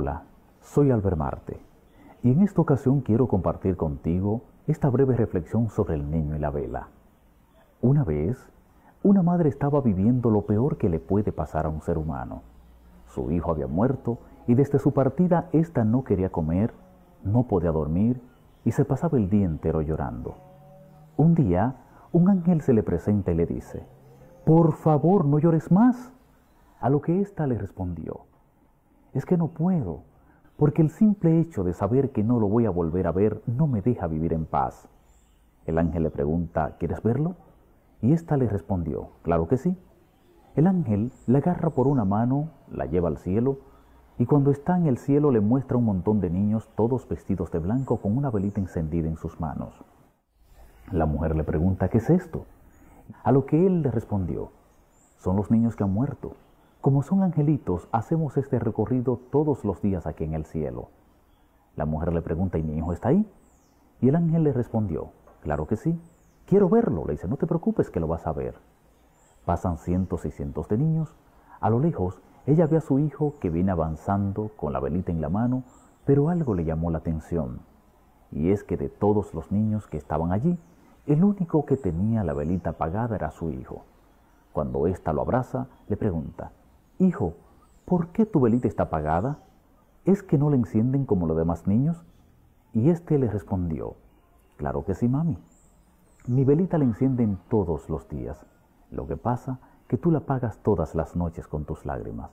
Hola, soy Albert Marte y en esta ocasión quiero compartir contigo esta breve reflexión sobre el niño y la vela. Una vez, una madre estaba viviendo lo peor que le puede pasar a un ser humano. Su hijo había muerto y desde su partida ésta no quería comer, no podía dormir y se pasaba el día entero llorando. Un día, un ángel se le presenta y le dice, Por favor, no llores más. A lo que ésta le respondió, Es que no puedo, porque el simple hecho de saber que no lo voy a volver a ver no me deja vivir en paz. El ángel le pregunta, ¿quieres verlo? Y ésta le respondió, claro que sí. El ángel la agarra por una mano, la lleva al cielo, y cuando está en el cielo le muestra un montón de niños todos vestidos de blanco con una velita encendida en sus manos. La mujer le pregunta, ¿qué es esto? A lo que él le respondió, son los niños que han muerto. Como son angelitos, hacemos este recorrido todos los días aquí en el cielo. La mujer le pregunta, ¿y mi hijo está ahí? Y el ángel le respondió, claro que sí. Quiero verlo. Le dice, no te preocupes que lo vas a ver. Pasan cientos y cientos de niños. A lo lejos, ella ve a su hijo que viene avanzando con la velita en la mano, pero algo le llamó la atención. Y es que de todos los niños que estaban allí, el único que tenía la velita apagada era su hijo. Cuando ésta lo abraza, le pregunta, Hijo, ¿por qué tu velita está apagada? ¿Es que no la encienden como los demás niños? Y éste le respondió, Claro que sí, mami. Mi velita la encienden todos los días. Lo que pasa que tú la apagas todas las noches con tus lágrimas.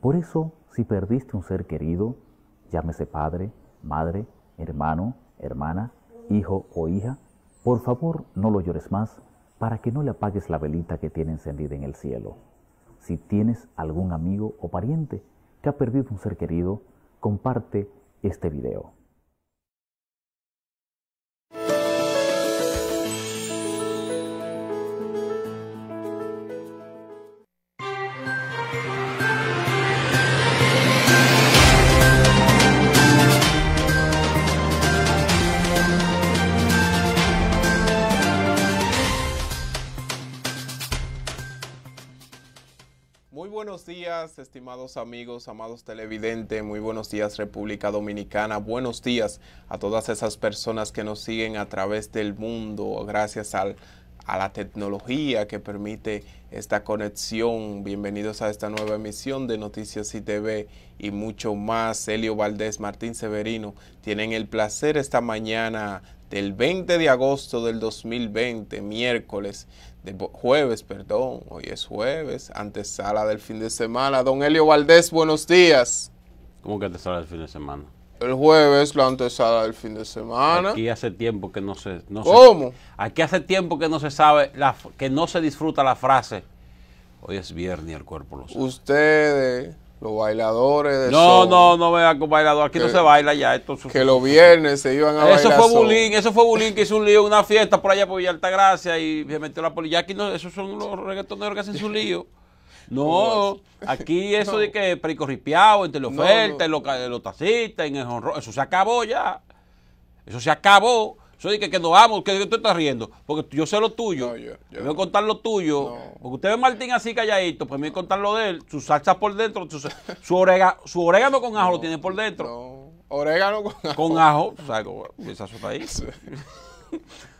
Por eso, si perdiste un ser querido, llámese padre, madre, hermano, hermana, hijo o hija, por favor no lo llores más para que no le apagues la velita que tiene encendida en el cielo. Si tienes algún amigo o pariente que ha perdido un ser querido, comparte este video. Estimados amigos, amados televidentes. Muy buenos días, República Dominicana. Buenos días a todas esas personas que nos siguen a través del mundo, gracias al, a la tecnología que permite esta conexión. Bienvenidos a esta nueva emisión de Noticias ITV y mucho más. Helio Valdés, Martín Severino tienen el placer esta mañana del 20 de agosto del 2020, miércoles, de jueves, perdón, hoy es jueves, antesala del fin de semana. Don Helio Valdés, buenos días. ¿Cómo que antesala del fin de semana? El jueves, la antesala del fin de semana. Aquí hace tiempo que no se... No ¿Cómo? aquí hace tiempo que no se sabe, la, que no se disfruta la frase. Hoy es viernes y el cuerpo lo sabe. Ustedes los bailadores de No, no, no vea con bailador. Aquí no se baila ya. Esto, que los viernes se iban a eso bailar. Fue bulín, eso fue Bulín que hizo un lío, una fiesta por allá por Villa Altagracia y se metió la policía. Aquí no, esos son los reggaetoneros que hacen su lío. No, aquí eso de que perico ripiado, entre los ofertas, los, los taxistas, en el eso se acabó ya. Eso se acabó. Dice que, que nos vamos, que, tú estás riendo. Porque yo sé lo tuyo. No, yo, yo, voy a contar lo tuyo. Porque usted ve a Martín así calladito, pues me voy a contar lo de él. Su salsa por dentro, su, su, orega, su orégano con ajo lo tiene por dentro. No, orégano con ajo. Con ajo, o sea, esa está ahí. Sí. o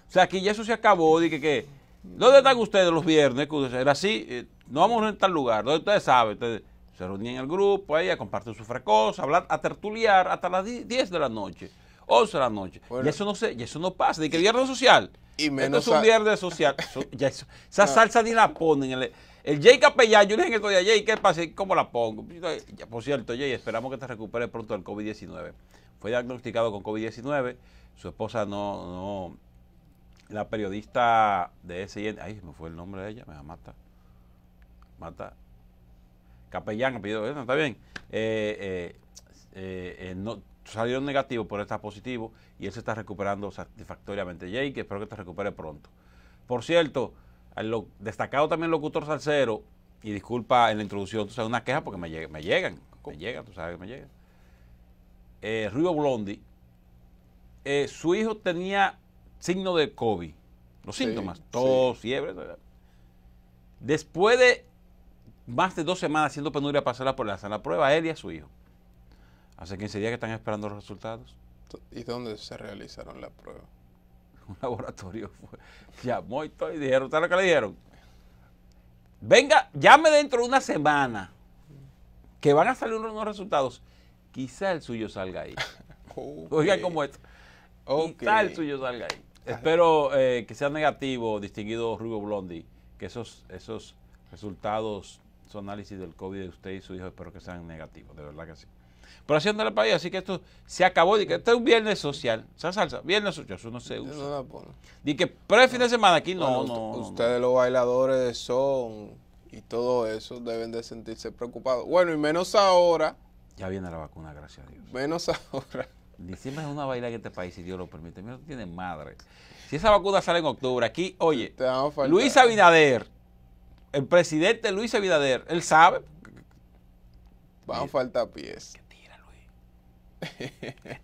sea, aquí ya eso se acabó. Dije que, ¿dónde están ustedes los viernes? Era así, eh, no vamos a tal lugar. ¿Dónde ustedes saben? Ustedes se reunían en el grupo ahí a compartir sus frecosas, a hablar, a tertuliar hasta las 10 de la noche. 11 de la noche. Bueno. Y eso no sé, y eso no pasa. De que viernes social. Y menos Esto es un viernes social. Eso, ya eso, esa no. salsa ni la ponen. El, el Jay Capellán, yo le dije en el Jay, ¿qué pasa? ¿Cómo la pongo? Ya, por cierto, Jay, esperamos que te recuperes pronto del COVID-19. Fue diagnosticado con COVID-19. Su esposa no, no. La periodista de SIN. Ay, me fue el nombre de ella, me va mata. Mata. Capellán, apellido, está bien. Eh, eh, eh, no, salió negativo, pero está positivo y él se está recuperando satisfactoriamente. Jake, espero que te recupere pronto. Por cierto, lo, destacado también el locutor salsero, y disculpa en la introducción, tú sabes, una queja porque me, lleg me llegan, me llegan, tú sabes que me llegan. Eh, Río Blondi, eh, su hijo tenía signo de COVID, los sí, síntomas, tos, sí. fiebre. Después de más de dos semanas haciendo penuria para hacerla por la, la prueba él y a su hijo. Hace 15 días que están esperando los resultados. ¿Y dónde se realizaron las pruebas? Un laboratorio fue. Llamó y todo y dijeron, ¿usted lo que le dijeron? Venga, llame dentro de una semana que van a salir unos resultados. Quizá el suyo salga ahí. Okay. Oigan cómo es. Ok. Quizá el suyo salga ahí. Espero eh, que sea negativo, distinguido Rubio Blondi, que esos, esos resultados, su análisis del COVID de usted y su hijo, espero que sean negativos, de verdad que sí. Pero haciendo el país, así que esto se acabó. Que este es un viernes social. ¿Esa salsa? Viernes social, eso no se usa. no la pongo. Di que pre fin de semana aquí no, Bueno, no, ust- no, Ustedes los bailadores de son y todo eso deben de sentirse preocupados. Bueno, y menos ahora, Ya viene la vacuna, gracias a Dios. menos ahora. Diciembre es una baila en este país, si Dios lo permite. Mira, no tiene madre. Si esa vacuna sale en octubre, aquí, oye. Luis Abinader, el presidente Luis Abinader, él sabe. Van a faltar pies.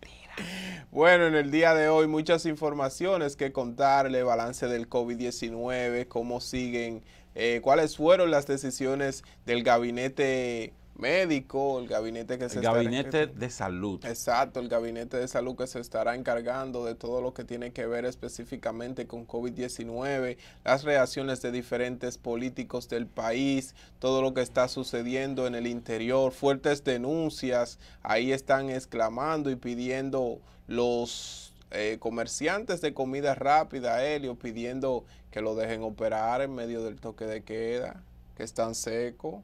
Bueno, en el día de hoy muchas informaciones que contarle, balance del COVID-19, cómo siguen, eh, cuáles fueron las decisiones del gabinete médico, el gabinete que se El estará- gabinete de salud. Exacto, el gabinete de salud que se estará encargando de todo lo que tiene que ver específicamente con COVID-19, las reacciones de diferentes políticos del país, todo lo que está sucediendo en el interior, fuertes denuncias, ahí están exclamando y pidiendo los eh, comerciantes de comida rápida, Helio, pidiendo que lo dejen operar en medio del toque de queda, que están secos.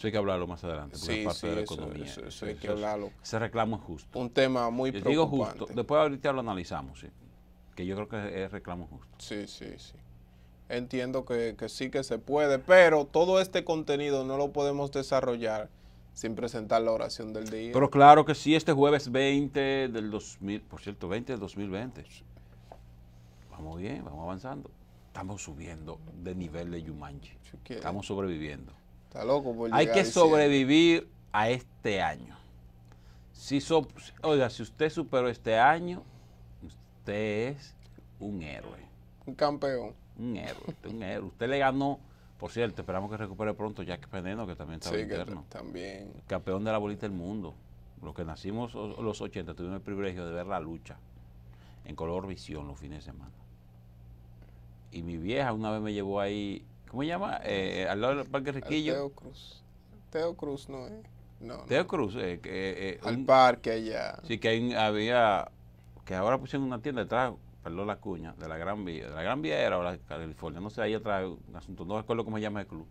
Eso hay que hablarlo más adelante, porque Sí, es parte sí, de la eso- economía. eso- eso Eso- hay que hablarlo. Ese reclamo es justo. Un tema muy Yo digo preocupante. justo, después ahorita lo analizamos, sí. Que yo creo que es reclamo justo. Sí, sí, sí. Entiendo que, que sí que se puede, pero todo este contenido no lo podemos desarrollar sin presentar la oración del día. Pero claro que sí, este jueves 20 del 2000, por cierto, 20 del 2020. Vamos bien, vamos avanzando. Estamos subiendo de nivel de Yumanji. Estamos sobreviviendo. Está loco por Hay que sobrevivir a este año. Si so- oiga, si usted superó este año, usted es un héroe. Un campeón. Un héroe, usted, un héroe. Usted le ganó, por cierto, esperamos que recupere pronto Jack Veneno, que también estaba Sí, interno. también. Campeón de la bolita del mundo. Los que nacimos los 80 tuvimos el privilegio de ver la lucha en color visión los fines de semana. Y mi vieja una vez me llevó ahí, ¿cómo se llama? Eh, al lado del Parque Riquillo. Teo Cruz. Teo Cruz no es. No, no. Teo Cruz, eh, eh, Al un- parque allá. sí que hay- había, que ahora pusieron una tienda detrás, perdón la cuña, de la Gran Vía, de la Gran Vía era la California, no sé, ahí atrás, un asunto, no recuerdo cómo se llama el club,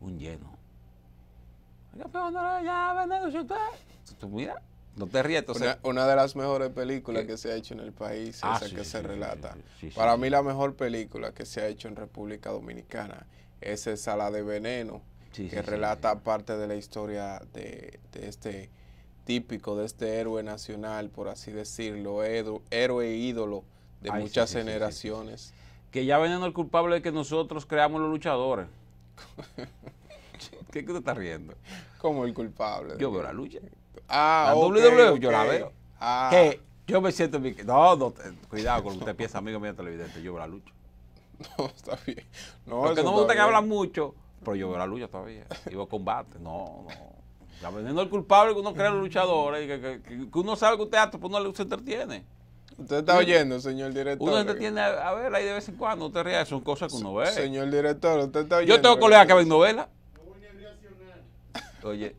un lleno. Pero no era ya, veneno, si usted, mira, no te ríes, entonces, Una, una de las mejores películas ¿Qué? que se ha hecho en el país, Ah, esa sí, que sí, se sí, relata. Para mí la mejor película que se ha hecho en República Dominicana es esa, la de Veneno, que relata parte de la historia de, de este típico, de este héroe nacional, por así decirlo, héroe, héroe ídolo de Ay, muchas generaciones. que ya veneno el culpable de que nosotros creamos los luchadores. ¿Qué que usted está riendo? Como el culpable. Yo veo la lucha. Ah, La WWE yo la veo. Ah, Que yo me siento en mi... No, no, te- cuidado con lo que usted piensa, amigo mío televidente, yo veo la lucha. no, está bien. No, Porque no me gusta que hablan mucho, pero yo veo la lucha todavía. Y veo combate. No, no. Ya vendiendo el culpable que uno crea los luchadores y que, que- que- que uno sabe que usted hace, pues uno se entretiene. Usted está oyendo, señor director. Uno se entretiene a, a verla y de vez en cuando, no te rías, son cosas que uno ve. Señor director, usted está oyendo. Yo tengo colegas que ven novelas. Oye,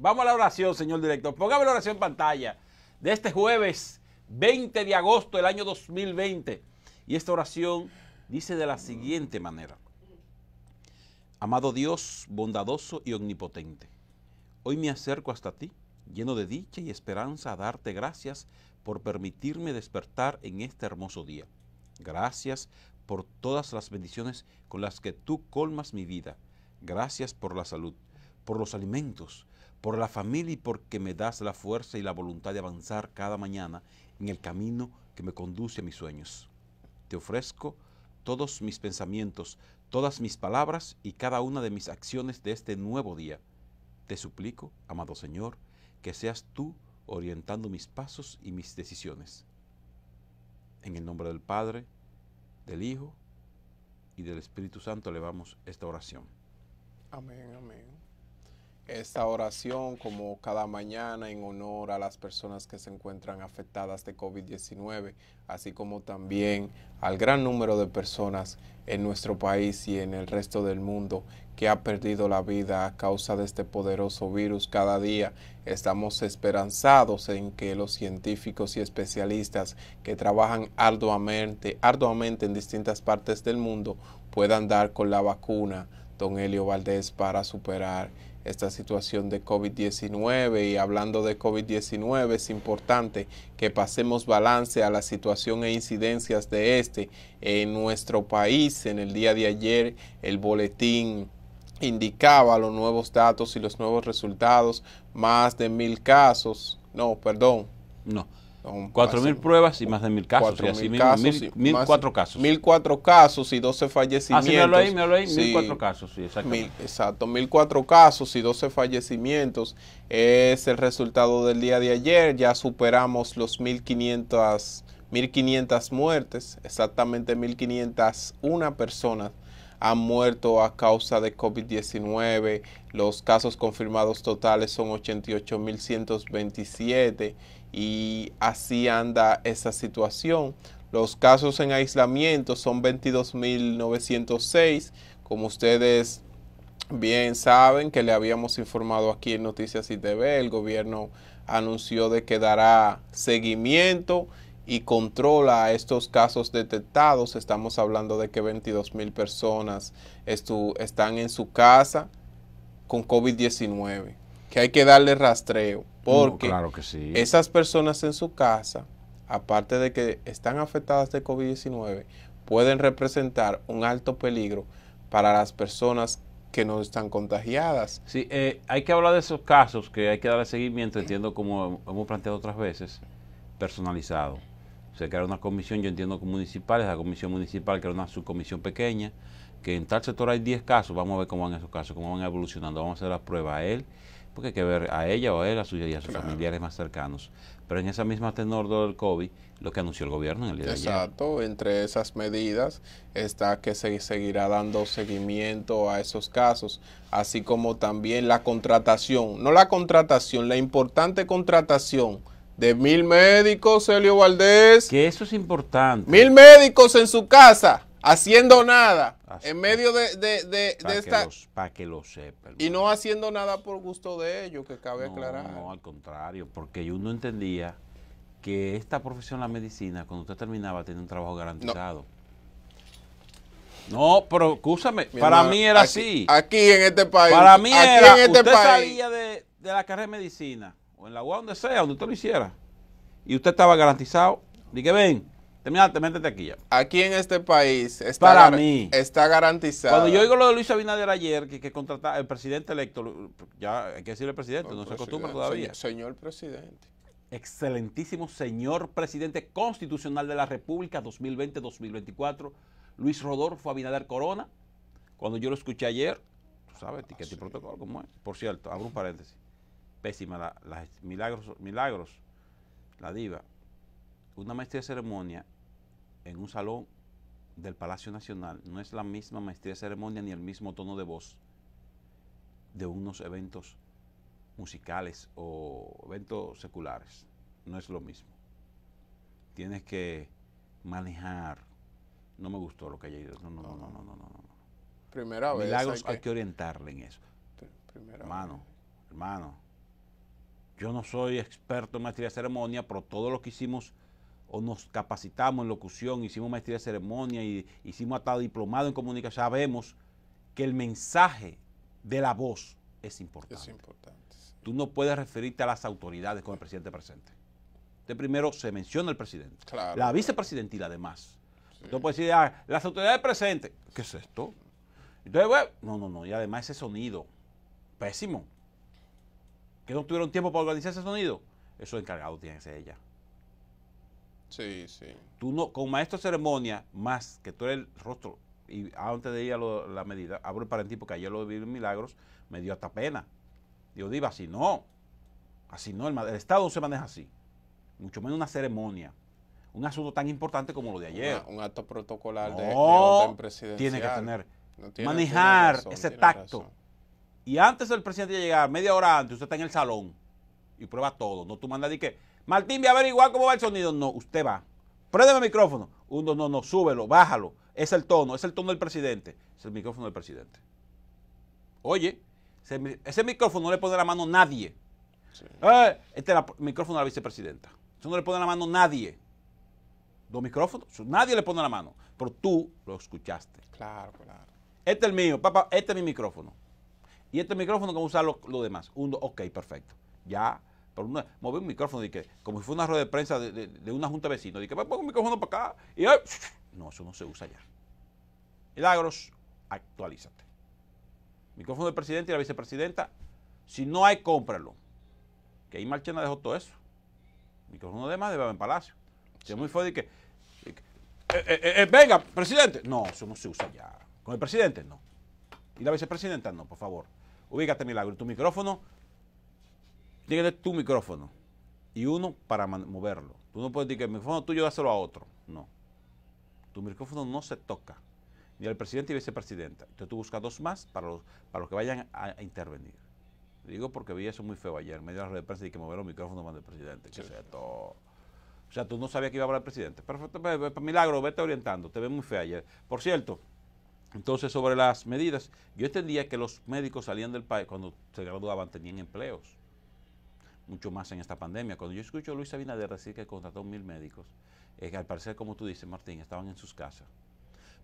vamos a la oración, señor director. Póngame la oración en pantalla de este jueves 20 de agosto del año 2020. Y esta oración dice de la siguiente manera. Amado Dios, bondadoso y omnipotente, hoy me acerco hasta ti, lleno de dicha y esperanza, a darte gracias por permitirme despertar en este hermoso día. Gracias por todas las bendiciones con las que tú colmas mi vida. Gracias por la salud, por los alimentos, por la familia y porque me das la fuerza y la voluntad de avanzar cada mañana en el camino que me conduce a mis sueños. Te ofrezco todos mis pensamientos, todas mis palabras y cada una de mis acciones de este nuevo día. Te suplico, amado Señor, que seas tú orientando mis pasos y mis decisiones. En el nombre del Padre, del Hijo y del Espíritu Santo elevamos esta oración. Amén, amén. Esta oración como cada mañana en honor a las personas que se encuentran afectadas de COVID-19, así como también al gran número de personas en nuestro país y en el resto del mundo que ha perdido la vida a causa de este poderoso virus. Cada día estamos esperanzados en que los científicos y especialistas que trabajan arduamente, arduamente en distintas partes del mundo puedan dar con la vacuna, don Helio Valdés, para superar esta situación de COVID-19 y hablando de COVID-19 es importante que pasemos balance a la situación e incidencias de este en nuestro país. En el día de ayer el boletín indicaba los nuevos datos y los nuevos resultados, más de mil casos, no, perdón. No, Cuatro mil pruebas y más de mil casos. mil, casos, mil, cuatro casos. Mil cuatro casos y doce fallecimientos. Ah, sí, me ahí, mil cuatro casos, sí, exactamente. exacto, mil cuatro casos y doce fallecimientos es el resultado del día de ayer. Ya superamos los mil quinientas, mil quinientas muertes, exactamente mil quinientas una personas han muerto a causa de COVID-19. Los casos confirmados totales son 88.127 y así anda esa situación. Los casos en aislamiento son 22.906, como ustedes bien saben que le habíamos informado aquí en Noticias ITV, el gobierno anunció de que dará seguimiento y controla a estos casos detectados. Estamos hablando de que 22 mil personas están en su casa con COVID-19, que hay que darle rastreo. Porque esas personas en su casa, aparte de que están afectadas de COVID-19, pueden representar un alto peligro para las personas que no están contagiadas. Sí, eh, hay que hablar de esos casos que hay que darle seguimiento, entiendo como hemos planteado otras veces, personalizado. Se crea una comisión, yo entiendo como municipal, la comisión municipal que era una subcomisión pequeña, que en tal sector hay 10 casos, vamos a ver cómo van esos casos, cómo van evolucionando, vamos a hacer la prueba a él porque hay que ver a ella o a él, a, sus, y a sus familiares más cercanos. Pero en esa misma tenor del COVID, lo que anunció el gobierno en el día de ayer. Exacto, entre esas medidas está que se seguirá dando seguimiento a esos casos, así como también la contratación, no la contratación, la importante contratación de mil médicos, Helio Valdés. Que eso es importante. Mil médicos en su casa haciendo nada en medio de, de, esta... Para que lo sepa. Y no haciendo nada por gusto de ellos, que cabe aclarar. No, al contrario, porque uno entendía que esta profesión, la medicina, cuando usted terminaba, tenía un trabajo garantizado. No, pero escúchame, para mí era así. Aquí en este país. Para mí era, en este usted salía de, la carrera de medicina, o en la UAS, donde sea, donde usted lo hiciera, y usted estaba garantizado. Dije, ven, Terminate, métete aquí ya. Aquí en este país está, Para mí, está garantizado. Cuando yo oigo lo de Luis Abinader ayer, que, que contratar el presidente electo, ya hay que decirle presidente, no, se acostumbra todavía. Señor, presidente. Excelentísimo señor presidente constitucional de la República 2020-2024, Luis Rodolfo Abinader Corona. Cuando yo lo escuché ayer, tú sabes, etiqueta y protocolo, ¿cómo es? Por cierto, abro un paréntesis. Pésima la, milagros, milagros, la diva una maestría de ceremonia en un salón del Palacio Nacional no es la misma maestría de ceremonia ni el mismo tono de voz de unos eventos musicales o eventos seculares. No es lo mismo. Tienes que manejar. No me gustó lo que haya ido. No, no, no, no, no, no. no. Primera vez. Milagros hay que, orientarle en eso. hermano, hermano. Yo no soy experto en maestría de ceremonia, pero todo lo que hicimos o nos capacitamos en locución, hicimos maestría de ceremonia y hicimos hasta diplomado en comunicación, sabemos que el mensaje de la voz es importante. Es importante. Tú no puedes referirte a las autoridades con el presidente presente. De primero se menciona el presidente. La vicepresidenta y la demás. Entonces puedes decir, ah, las autoridades presentes. ¿Qué es esto? Entonces, bueno, no, no, no. Y además ese sonido, pésimo. Que no tuvieron tiempo para organizar ese sonido. Eso encargado tiene que ser ella. Sí, sí. Tú no, con maestro de ceremonia, más que tú eres el rostro, y antes de ir a la medida, abro el paréntesis porque ayer lo vi en Milagros, me dio hasta pena. Digo, Diva, así no. Así no, el, Estado no se maneja así. Mucho menos una ceremonia. Un asunto tan importante como lo de ayer. un acto protocolar de, orden presidencial. Tiene que tener, manejar ese tacto y antes del presidente de llegar, media hora antes, usted está en el salón y prueba todo. No tú mandas y que, Martín, voy a averiguar cómo va el sonido. No, usted va. Préndeme el micrófono. Uno, no, no, súbelo, bájalo. Es el tono, es el tono del presidente. Es el micrófono del presidente. Oye, ese, micrófono no le pone la mano a nadie. Eh, este es el micrófono de la vicepresidenta. Eso no le pone la mano a nadie. Dos micrófonos, nadie le pone la mano. Pero tú lo escuchaste. Claro, claro. Este es el mío, papá, este es mi micrófono. Y este micrófono, ¿cómo usar lo, demás? Uno, ok, perfecto. Ya, pero uno, mover un micrófono, de que, como si fuera una rueda de prensa de, una junta de vecinos, de que pongo un micrófono para acá y no, eso no se usa ya. Milagros, actualízate. Micrófono del presidente y la vicepresidenta, si no hay, cómpralo. Que ahí Marchena dejó todo eso. Micrófono de más debe en Palacio. Si es muy fuerte que, eh, eh, eh, venga, presidente. No, eso no se usa ya. Con el presidente, no. Y la vicepresidenta, no, por favor. Ubícate, Milagro. Tu micrófono, tiene tu micrófono. Y uno para moverlo. Tú no puedes decir que el micrófono tuyo dáselo a otro. No. Tu micrófono no se toca ni al presidente y vicepresidenta. Entonces tú buscas dos más para los, para los que vayan a, intervenir. Digo porque vi eso muy feo ayer, medio de la red de prensa y que mover los micrófonos más del presidente. O sea, tú no sabías que iba a hablar el presidente. Perfecto, milagro, vete orientando, te ve muy feo ayer. Por cierto, entonces sobre las medidas, yo entendía que los médicos salían del país, cuando se graduaban tenían empleos, mucho más en esta pandemia. Cuando yo escucho a Luis Abinader decir que contrató mil médicos, eh, al parecer, como tú dices, Martín, estaban en sus casas.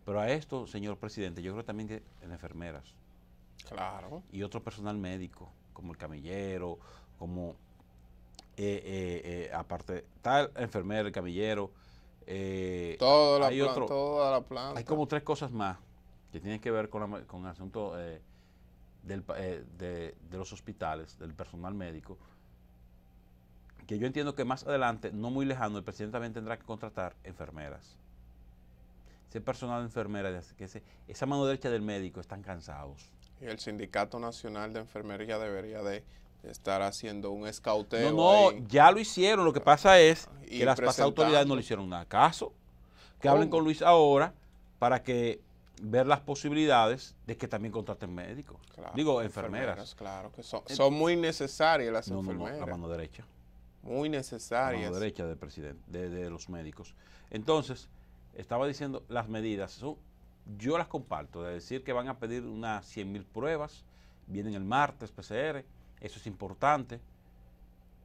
Pero a esto, señor presidente, yo creo también que en enfermeras. Claro. Y otro personal médico, como el camillero, como, eh, eh, eh, aparte, tal enfermera, el camillero. Todo la hay otro, toda la planta. Hay como tres cosas más que tienen que ver con, con el asunto del, de, de los hospitales, del personal médico, que yo entiendo que más adelante, no muy lejano, el presidente también tendrá que contratar enfermeras ese personal de enfermera, que esa mano derecha del médico están cansados. Y el Sindicato Nacional de Enfermería debería de estar haciendo un escauteo. No, no, ya lo hicieron. Lo que pasa es que las pasadas autoridades no le hicieron nada caso. Que hablen con Luis ahora para que ver las posibilidades de que también contraten médicos. Digo, enfermeras. Claro, que son, muy necesarias las enfermeras. la mano derecha. Muy necesarias. La mano derecha del presidente, de, de los médicos. Entonces, estaba diciendo las medidas, yo las comparto, de decir que van a pedir unas 100 mil pruebas, vienen el martes PCR, eso es importante,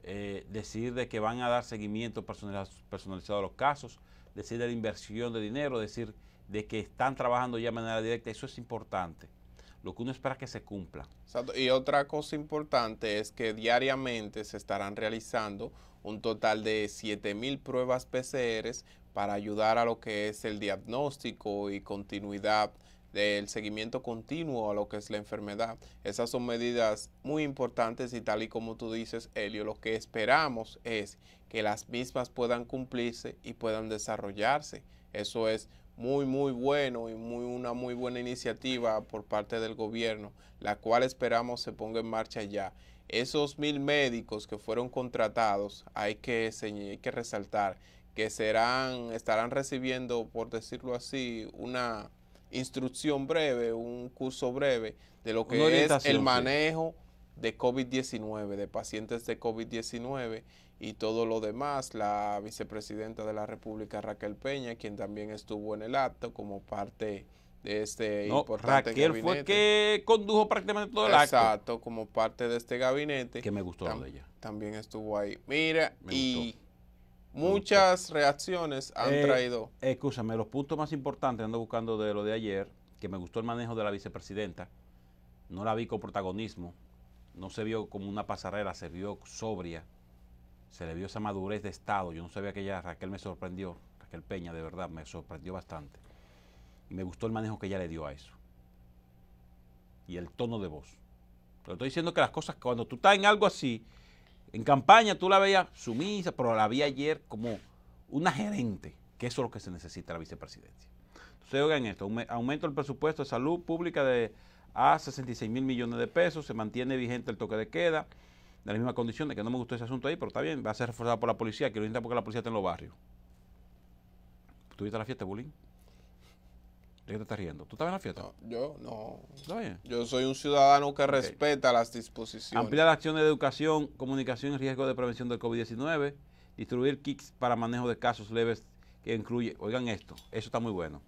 eh, decir de que van a dar seguimiento personalizado a los casos, decir de la inversión de dinero, decir de que están trabajando ya de manera directa, eso es importante. Lo que uno espera que se cumpla. Y otra cosa importante es que diariamente se estarán realizando un total de 7 mil pruebas PCRs para ayudar a lo que es el diagnóstico y continuidad del seguimiento continuo a lo que es la enfermedad. Esas son medidas muy importantes y tal y como tú dices, Elio, lo que esperamos es que las mismas puedan cumplirse y puedan desarrollarse. Eso es muy muy bueno y muy una muy buena iniciativa por parte del gobierno, la cual esperamos se ponga en marcha ya. Esos mil médicos que fueron contratados, hay que, hay que resaltar que serán, estarán recibiendo, por decirlo así, una instrucción breve, un curso breve de lo que es el manejo de COVID-19, de pacientes de COVID-19 y todo lo demás. La vicepresidenta de la República, Raquel Peña, quien también estuvo en el acto como parte de este importante Raquel fue que condujo prácticamente todo el acto. Exacto, como parte de este gabinete. Que me gustó de ella. También estuvo ahí. Mira, y muchas reacciones han eh, traído. Escúchame, los puntos más importantes, ando buscando de lo de ayer, que me gustó el manejo de la vicepresidenta. No la vi con protagonismo, no se vio como una pasarela, se vio sobria, se le vio esa madurez de Estado. Yo no sabía que ella, Raquel me sorprendió, Raquel Peña, de verdad, me sorprendió bastante. Y me gustó el manejo que ella le dio a eso. Y el tono de voz. Pero estoy diciendo que las cosas, cuando tú estás en algo así, en campaña tú la veías sumisa, pero la vi ayer como una gerente, que eso es lo que se necesita la vicepresidencia. Entonces, oigan esto, aumento el presupuesto de salud pública de a 66 mil millones de pesos, se mantiene vigente el toque de queda, de la misma condición de que no me gustó ese asunto ahí, pero está bien, va a ser reforzado por la policía, que lo intenta porque la policía está en los barrios. ¿Tuviste la fiesta, Bulín? ¿De qué te estás riendo? ¿Tú estabas en la fiesta? No, yo no. ¿Está bien? Yo soy un ciudadano que respeta las disposiciones. Ampliar las acciones de educación, comunicación y riesgo de prevención del COVID-19. Distribuir kits para manejo de casos leves que incluye, oigan esto, eso está muy bueno.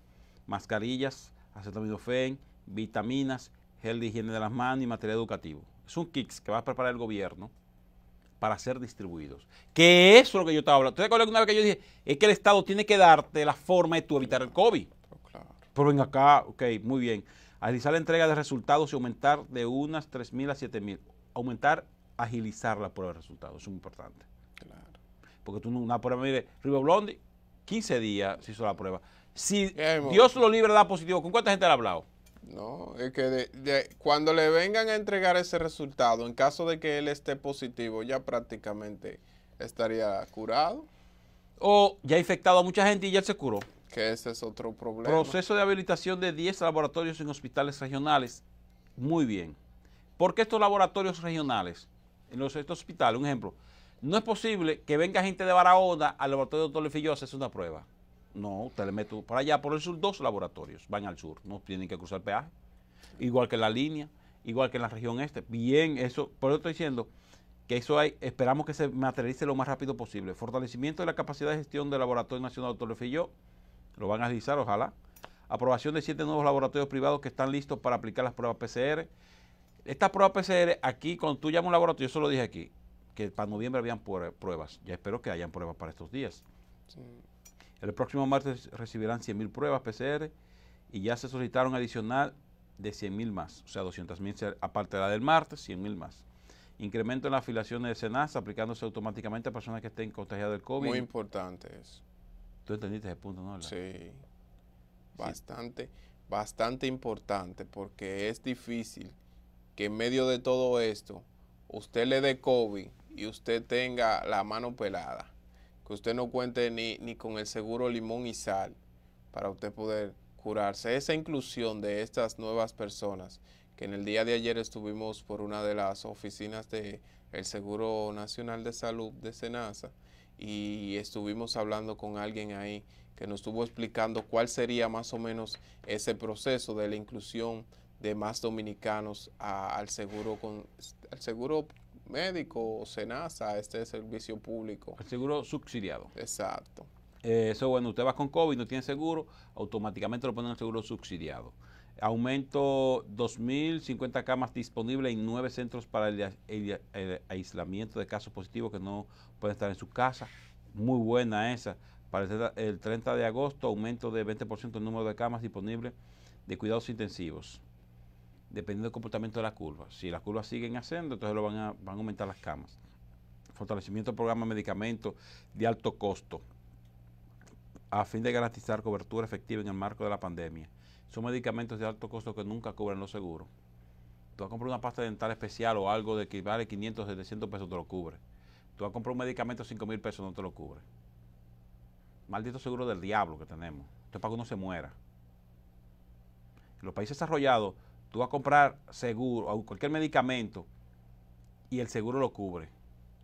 Mascarillas, acetaminofén, vitaminas, gel de higiene de las manos y material educativo. Un kit que va a preparar el gobierno para ser distribuidos. Que eso es lo que yo estaba hablando. ¿Ustedes acuerdan una vez que yo dije? Es que el Estado tiene que darte la forma de tú evitar el COVID. Pero claro. Pero ven acá, ok, muy bien. Agilizar la entrega de resultados y aumentar de unas 3.000 a 7.000. Aumentar, agilizar la prueba de resultados, eso es muy importante. claro. Porque tú no- una prueba, mire, River Blondi, 15 días se hizo la prueba. Si Dios lo libre da positivo, ¿con cuánta gente le ha hablado? No, es que de- de- cuando le vengan a entregar ese resultado, en caso de que él esté positivo, ya prácticamente estaría curado, O ya ha infectado a mucha gente y ya él se curó. que ese es otro problema. Proceso de habilitación de 10 laboratorios en hospitales regionales. Muy bien. ¿Por qué estos laboratorios regionales? En los estos hospitales, un ejemplo. No es posible que venga gente de Barahona al laboratorio de Doctor Lefillo a hacerse una prueba. No, usted le mete por allá, por el sur, dos laboratorios. Van al sur, no tienen que cruzar peaje. Igual que en la línea, igual que en la región este. Bien, eso, por eso estoy diciendo que eso hay, esperamos que se materialice lo más rápido posible. Fortalecimiento de la capacidad de gestión del Laboratorio Nacional Doctor Lefillo, lo van a realizar, ojalá. Aprobación de siete nuevos laboratorios privados que están listos para aplicar las pruebas PCR. Estas pruebas PCR, aquí, cuando tú llamas un laboratorio, yo se lo dije aquí, que para noviembre habían prueb- pruebas. Ya espero que hayan pruebas para estos días. Sí. El próximo martes recibirán 100.000 pruebas PCR y ya se solicitaron adicional de 100.000 más, o sea, 200.000 se- aparte de la del martes, 100.000 más. Incremento en las afiliaciones de SENASA aplicándose automáticamente a personas que estén contagiadas del COVID. Muy importante eso. Tú entendiste ese punto, ¿no? Sí. Bastante, bastante importante porque es difícil que en medio de todo esto usted le dé COVID y usted tenga la mano pelada. Que usted no cuente ni, ni con el seguro limón y sal para usted poder curarse. Esa inclusión de estas nuevas personas que en el día de ayer estuvimos por una de las oficinas del Seguro Nacional de Salud de Senasa y estuvimos hablando con alguien ahí que nos estuvo explicando cuál sería más o menos ese proceso de la inclusión de más dominicanos al seguro con al seguro médico o Senasa, este servicio público. El seguro subsidiado. Exacto. Eh, eso bueno, usted va con COVID, no tiene seguro, automáticamente lo ponen en el seguro subsidiado. Aumento 2.050 camas disponibles en nueve centros para el, ai- el- el aislamiento de casos positivos que no pueden estar en su casa. Muy buena esa. Para el 30 de agosto, aumento de 20% el número de camas disponibles de cuidados intensivos, dependiendo del comportamiento de la curva. Si las curvas siguen haciendo, entonces lo van a, van a aumentar las camas. Fortalecimiento del programa de medicamentos de alto costo a fin de garantizar cobertura efectiva en el marco de la pandemia. Son medicamentos de alto costo que nunca cubren los seguros. Tú vas a comprar una pasta dental especial o algo de que vale 500, 700 pesos, te lo cubre. Tú vas a comprar un medicamento de 5 mil pesos, no te lo cubre. Maldito seguro del diablo que tenemos. Esto es para que uno se muera. En los países desarrollados, tú vas a comprar seguro o cualquier medicamento y el seguro lo cubre.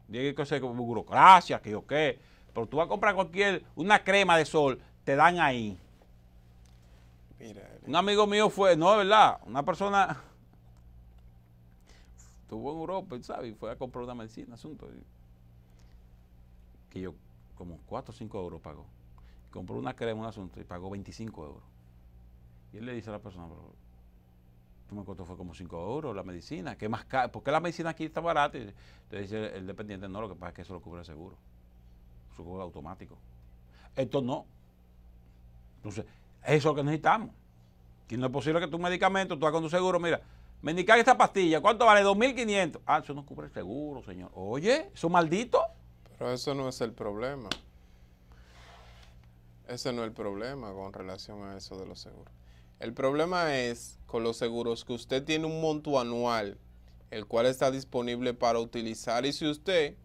Diga que sea como burocracia, que yo qué. Pero tú vas a comprar cualquier, una crema de sol, te dan ahí. Mira, Un amigo mío fue, no, es verdad, una persona estuvo en Europa, ¿sabes? Y fue a comprar una medicina, asunto. que yo, como 4 o 5 euros pagó. Compró una crema, un asunto, y pagó 25 euros. Y él le dice a la persona, pero me costó fue como 5 euros la medicina, que más ¿por qué la medicina aquí está barata? Y le dice el dependiente, no, lo que pasa es que eso lo cubre el seguro. Eso cubre automático. Esto no. Entonces, eso es lo que necesitamos. Que no es posible que tu medicamento, tú hagas con tu seguro, mira, me indican esta pastilla, ¿cuánto vale? 2.500. Ah, eso no cubre el seguro, señor. Oye, eso maldito. Pero eso no es el problema. Ese no es el problema con relación a eso de los seguros. El problema es con los seguros que usted tiene un monto anual, el cual está disponible para utilizar. Y si usted,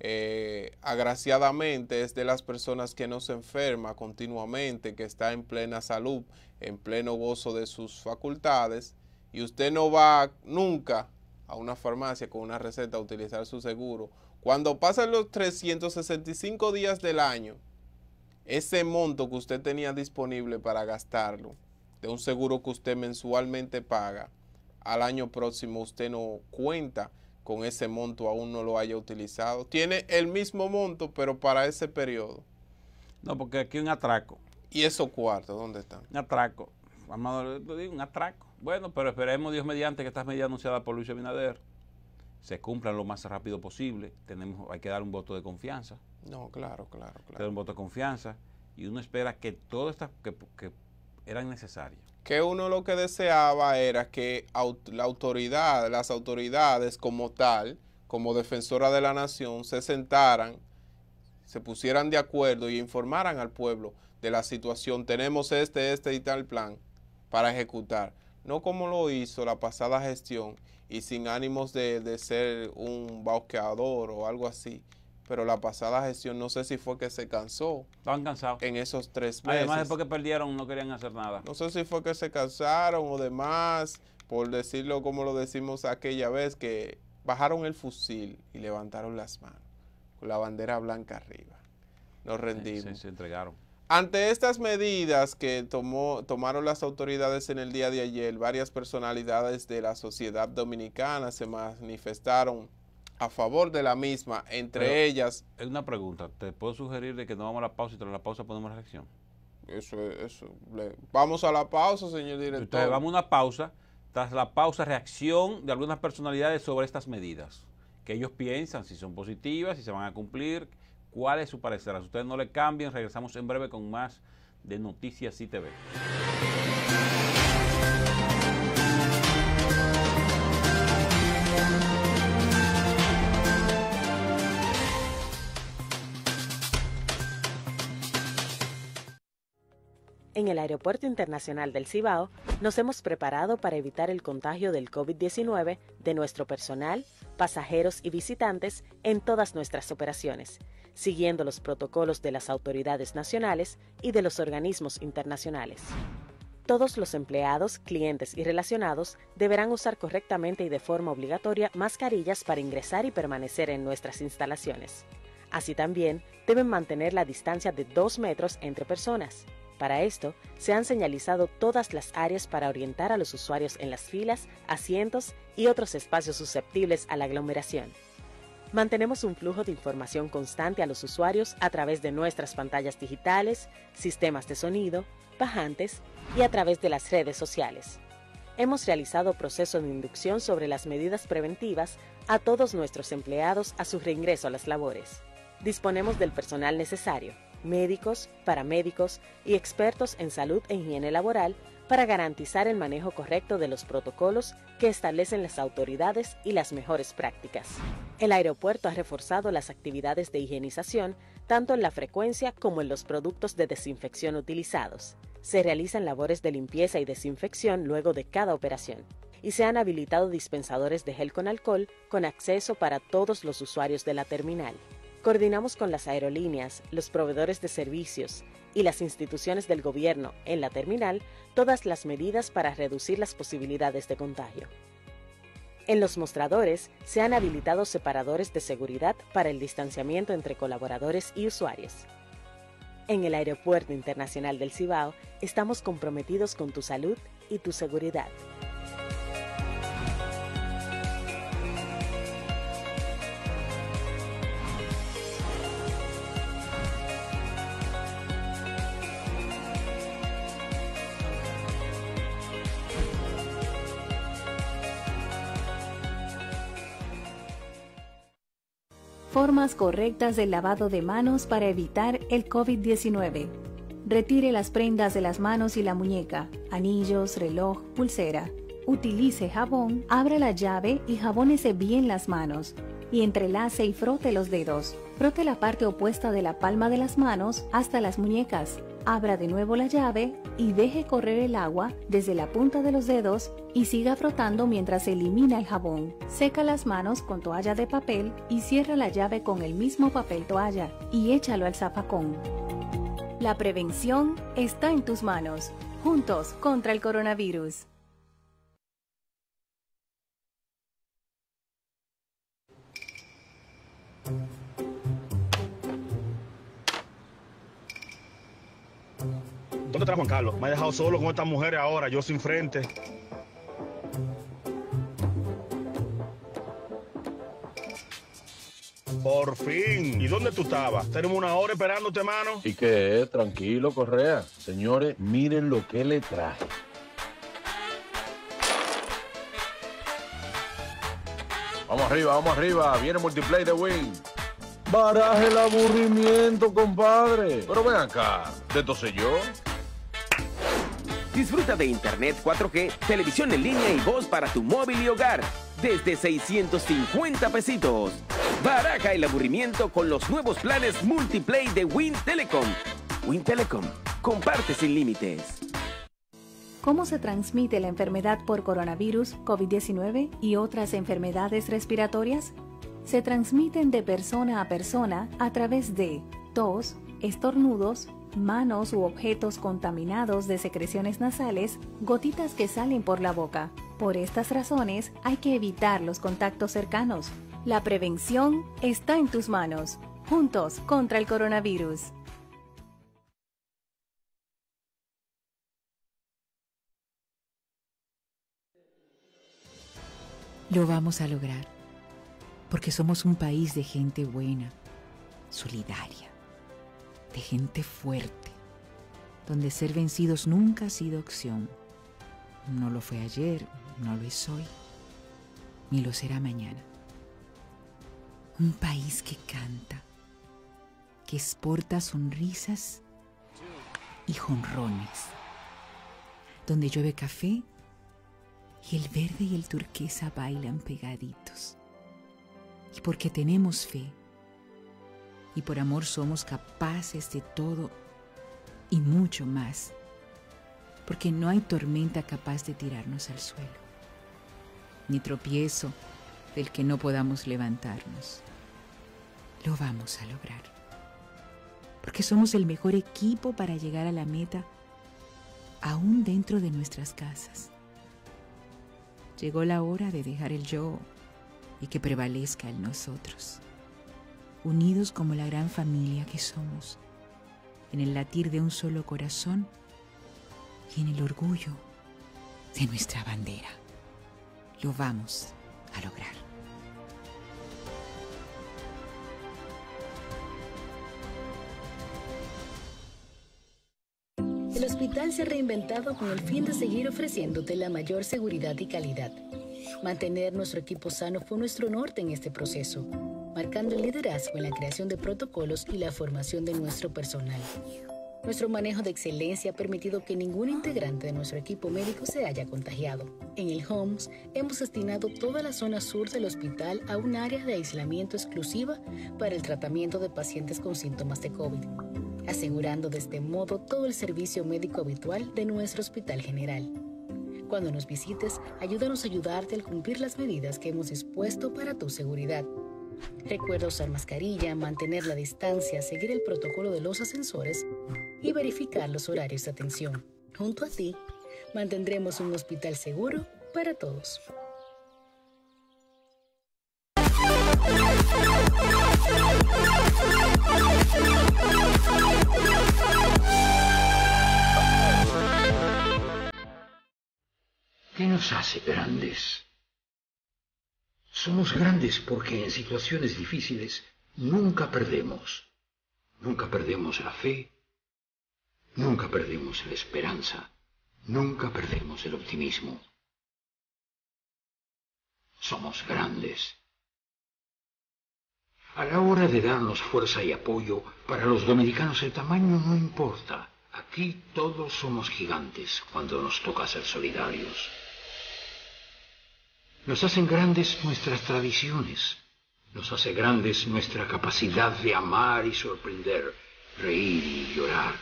eh, agraciadamente, es de las personas que no se enferma continuamente, que está en plena salud, en pleno gozo de sus facultades, y usted no va nunca a una farmacia con una receta a utilizar su seguro, cuando pasan los 365 días del año, ese monto que usted tenía disponible para gastarlo de un seguro que usted mensualmente paga, al año próximo usted no cuenta con ese monto, aún no lo haya utilizado. Tiene el mismo monto, pero para ese periodo. No, porque aquí hay un atraco. ¿Y esos cuartos dónde están? Un atraco. Vamos a digo, un atraco. Bueno, pero esperemos Dios mediante que estas medidas anunciadas por Luis Abinader se cumplan lo más rápido posible. Tenemos, hay que dar un voto de confianza. No, claro, claro, claro. Dar un voto de confianza y uno espera que todo estas que, que eran necesarias. Que uno lo que deseaba era que la autoridad, las autoridades como tal, como defensora de la nación, se sentaran, se pusieran de acuerdo y informaran al pueblo de la situación. Tenemos este, este y tal plan para ejecutar. No como lo hizo la pasada gestión y sin ánimos de, de ser un bauqueador o algo así, pero la pasada gestión no sé si fue que se cansó. Estaban cansados. En esos tres meses. Además, después que perdieron, no querían hacer nada. No sé si fue que se cansaron o demás, por decirlo como lo decimos aquella vez, que bajaron el fusil y levantaron las manos, con la bandera blanca arriba. Nos rendimos. Sí, se entregaron. Ante estas medidas que tomó, tomaron las autoridades en el día de ayer, varias personalidades de la sociedad dominicana se manifestaron a favor de la misma, entre ellas... Es una pregunta, ¿te puedo sugerir de que no vamos a la pausa y tras la pausa ponemos la reacción? Eso, eso. vamos a la pausa, señor director. Entonces vamos a una pausa, tras la pausa reacción de algunas personalidades sobre estas medidas, que ellos piensan si son positivas, si se van a cumplir, cuál es su parecer. A ustedes no le cambien, regresamos en breve con más de Noticias ITV. En el Aeropuerto Internacional del Cibao nos hemos preparado para evitar el contagio del COVID-19 de nuestro personal, pasajeros y visitantes en todas nuestras operaciones, siguiendo los protocolos de las autoridades nacionales y de los organismos internacionales. Todos los empleados, clientes y relacionados deberán usar correctamente y de forma obligatoria mascarillas para ingresar y permanecer en nuestras instalaciones. Así también deben mantener la distancia de 2 metros entre personas. Para esto, se han señalizado todas las áreas para orientar a los usuarios en las filas, asientos y otros espacios susceptibles a la aglomeración. Mantenemos un flujo de información constante a los usuarios a través de nuestras pantallas digitales, sistemas de sonido, bajantes y a través de las redes sociales. Hemos realizado procesos de inducción sobre las medidas preventivas a todos nuestros empleados a su reingreso a las labores. Disponemos del personal necesario médicos, paramédicos y expertos en salud e higiene laboral para garantizar el manejo correcto de los protocolos que establecen las autoridades y las mejores prácticas. El aeropuerto ha reforzado las actividades de higienización tanto en la frecuencia como en los productos de desinfección utilizados. Se realizan labores de limpieza y desinfección luego de cada operación y se han habilitado dispensadores de gel con alcohol con acceso para todos los usuarios de la terminal. Coordinamos con las aerolíneas, los proveedores de servicios y las instituciones del gobierno en la terminal todas las medidas para reducir las posibilidades de contagio. En los mostradores se han habilitado separadores de seguridad para el distanciamiento entre colaboradores y usuarios. En el Aeropuerto Internacional del Cibao estamos comprometidos con tu salud y tu seguridad. Formas correctas del lavado de manos para evitar el COVID-19. Retire las prendas de las manos y la muñeca, anillos, reloj, pulsera. Utilice jabón, abra la llave y jabónese bien las manos. Y entrelace y frote los dedos. Frote la parte opuesta de la palma de las manos hasta las muñecas abra de nuevo la llave y deje correr el agua desde la punta de los dedos y siga frotando mientras elimina el jabón. Seca las manos con toalla de papel y cierra la llave con el mismo papel toalla y échalo al zapacón. La prevención está en tus manos. Juntos contra el coronavirus. Juan Carlos. Me ha dejado solo con estas mujeres ahora, yo sin frente. Por fin. ¿Y dónde tú estabas? Tenemos una hora esperándote, mano. ¿Y qué es? Tranquilo, Correa. Señores, miren lo que le traje. Vamos arriba, vamos arriba. Viene multiplay de Win. Baraje el aburrimiento, compadre. Pero ven acá, ¿de esto sé yo? Disfruta de Internet 4G, televisión en línea y voz para tu móvil y hogar desde 650 pesitos. Baraja el aburrimiento con los nuevos planes multiplay de Win Telecom. Win Telecom, comparte sin límites. ¿Cómo se transmite la enfermedad por coronavirus, COVID-19 y otras enfermedades respiratorias? Se transmiten de persona a persona a través de tos, estornudos, manos u objetos contaminados de secreciones nasales, gotitas que salen por la boca. Por estas razones hay que evitar los contactos cercanos. La prevención está en tus manos. Juntos contra el coronavirus. Lo vamos a lograr, porque somos un país de gente buena, solidaria, gente fuerte, donde ser vencidos nunca ha sido opción. No lo fue ayer, no lo es hoy, ni lo será mañana. Un país que canta, que exporta sonrisas y jonrones, donde llueve café y el verde y el turquesa bailan pegaditos. Y porque tenemos fe y por amor somos capaces de todo y mucho más, porque no hay tormenta capaz de tirarnos al suelo, ni tropiezo del que no podamos levantarnos. Lo vamos a lograr, porque somos el mejor equipo para llegar a la meta, aún dentro de nuestras casas. Llegó la hora de dejar el yo y que prevalezca el nosotros, unidos como la gran familia que somos, en el latir de un solo corazón y en el orgullo de nuestra bandera. Lo vamos a lograr. El hospital se ha reinventado con el fin de seguir ofreciéndote la mayor seguridad y calidad. Mantener nuestro equipo sano fue nuestro norte en este proceso, marcando el liderazgo en la creación de protocolos y la formación de nuestro personal. Nuestro manejo de excelencia ha permitido que ningún integrante de nuestro equipo médico se haya contagiado. En el HOMS hemos destinado toda la zona sur del hospital a un área de aislamiento exclusiva para el tratamiento de pacientes con síntomas de COVID, asegurando de este modo todo el servicio médico habitual de nuestro hospital general. Cuando nos visites, ayúdanos a ayudarte al cumplir las medidas que hemos dispuesto para tu seguridad. Recuerda usar mascarilla, mantener la distancia, seguir el protocolo de los ascensores y verificar los horarios de atención. Junto a ti, mantendremos un hospital seguro para todos. ¿Qué nos hace grandes? Somos grandes porque en situaciones difíciles nunca perdemos. Nunca perdemos la fe, nunca perdemos la esperanza, nunca perdemos el optimismo. Somos grandes. A la hora de darnos fuerza y apoyo, para los dominicanos el tamaño no importa. Aquí todos somos gigantes cuando nos toca ser solidarios. Nos hacen grandes nuestras tradiciones, nos hace grandes nuestra capacidad de amar y sorprender, reír y llorar,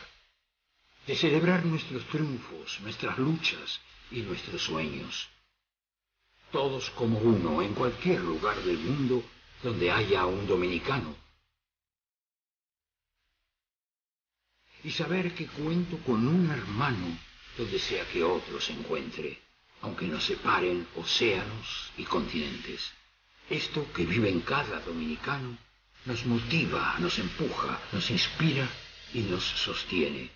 de celebrar nuestros triunfos, nuestras luchas y nuestros sueños. Todos como uno en cualquier lugar del mundo donde haya un dominicano. Y saber que cuento con un hermano donde sea que otro se encuentre aunque nos separen océanos y continentes. Esto que vive en cada dominicano nos motiva, nos empuja, nos inspira y nos sostiene.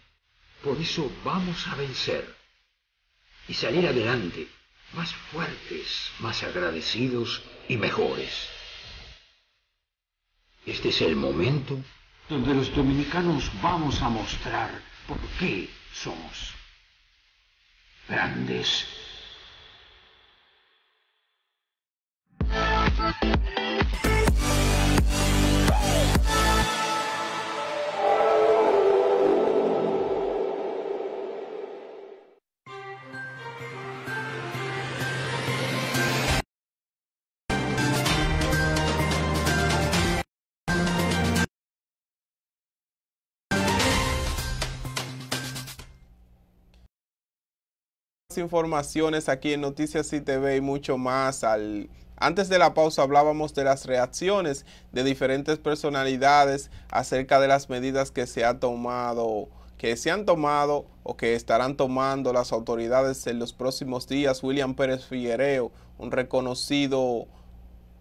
Por eso vamos a vencer y salir adelante más fuertes, más agradecidos y mejores. Este es el momento donde los dominicanos vamos a mostrar por qué somos grandes. Informaciones aquí en Noticias ITV y mucho más. Al, antes de la pausa hablábamos de las reacciones de diferentes personalidades acerca de las medidas que se ha tomado, que se han tomado o que estarán tomando las autoridades en los próximos días. William Pérez Figuereo, un reconocido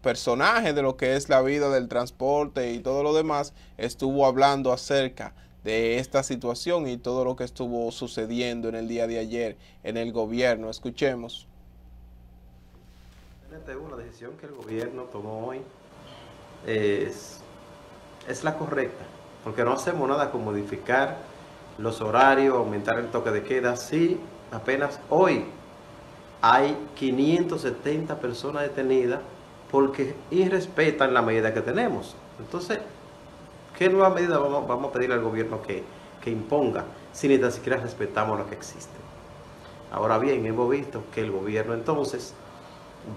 personaje de lo que es la vida del transporte y todo lo demás, estuvo hablando acerca de esta situación y todo lo que estuvo sucediendo en el día de ayer en el gobierno. Escuchemos. La decisión que el gobierno tomó hoy es, es la correcta, porque no hacemos nada con modificar los horarios, aumentar el toque de queda, sí, apenas hoy hay 570 personas detenidas porque irrespetan la medida que tenemos. Entonces, ¿Qué nueva medida vamos, a pedir al gobierno que, imponga si ni tan siquiera respetamos lo que existe? Ahora bien, hemos visto que el gobierno entonces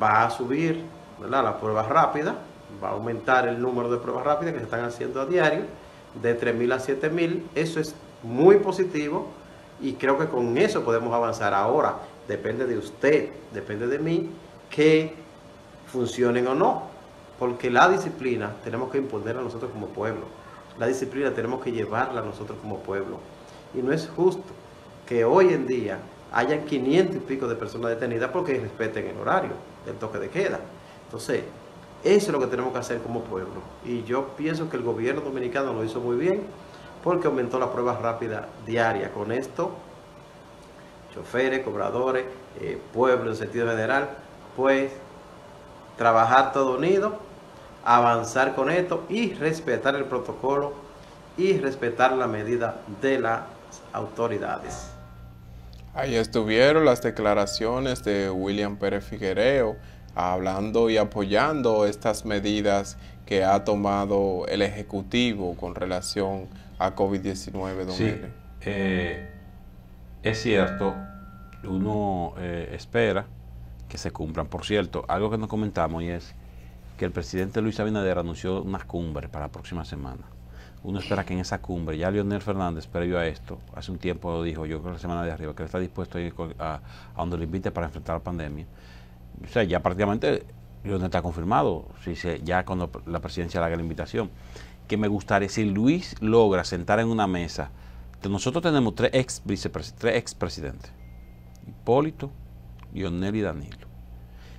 va a subir las pruebas rápidas, va a aumentar el número de pruebas rápidas que se están haciendo a diario, de 3.000 a 7.000. Eso es muy positivo y creo que con eso podemos avanzar. Ahora, depende de usted, depende de mí, que funcionen o no, porque la disciplina tenemos que imponerla nosotros como pueblo la disciplina tenemos que llevarla nosotros como pueblo. Y no es justo que hoy en día hayan 500 y pico de personas detenidas porque respeten el horario del toque de queda. Entonces, eso es lo que tenemos que hacer como pueblo. Y yo pienso que el gobierno dominicano lo hizo muy bien porque aumentó la prueba rápida diaria. Con esto, choferes, cobradores, eh, pueblo en sentido general, pues trabajar todo unido avanzar con esto y respetar el protocolo y respetar la medida de las autoridades. Ahí estuvieron las declaraciones de William Pérez Figuereo hablando y apoyando estas medidas que ha tomado el Ejecutivo con relación a COVID-19. Sí, eh, es cierto, uno eh, espera que se cumplan. Por cierto, algo que nos comentamos y es que el presidente Luis Abinader anunció unas cumbres para la próxima semana. Uno espera que en esa cumbre, ya Leonel Fernández, previo a esto, hace un tiempo dijo, yo creo que la semana de arriba, que él está dispuesto a ir a, donde le invite para enfrentar la pandemia. O sea, ya prácticamente Leonel está confirmado, si ya cuando la presidencia le haga la invitación. Que me gustaría, si Luis logra sentar en una mesa, nosotros tenemos tres ex tres expresidentes, Hipólito, Leonel y Danilo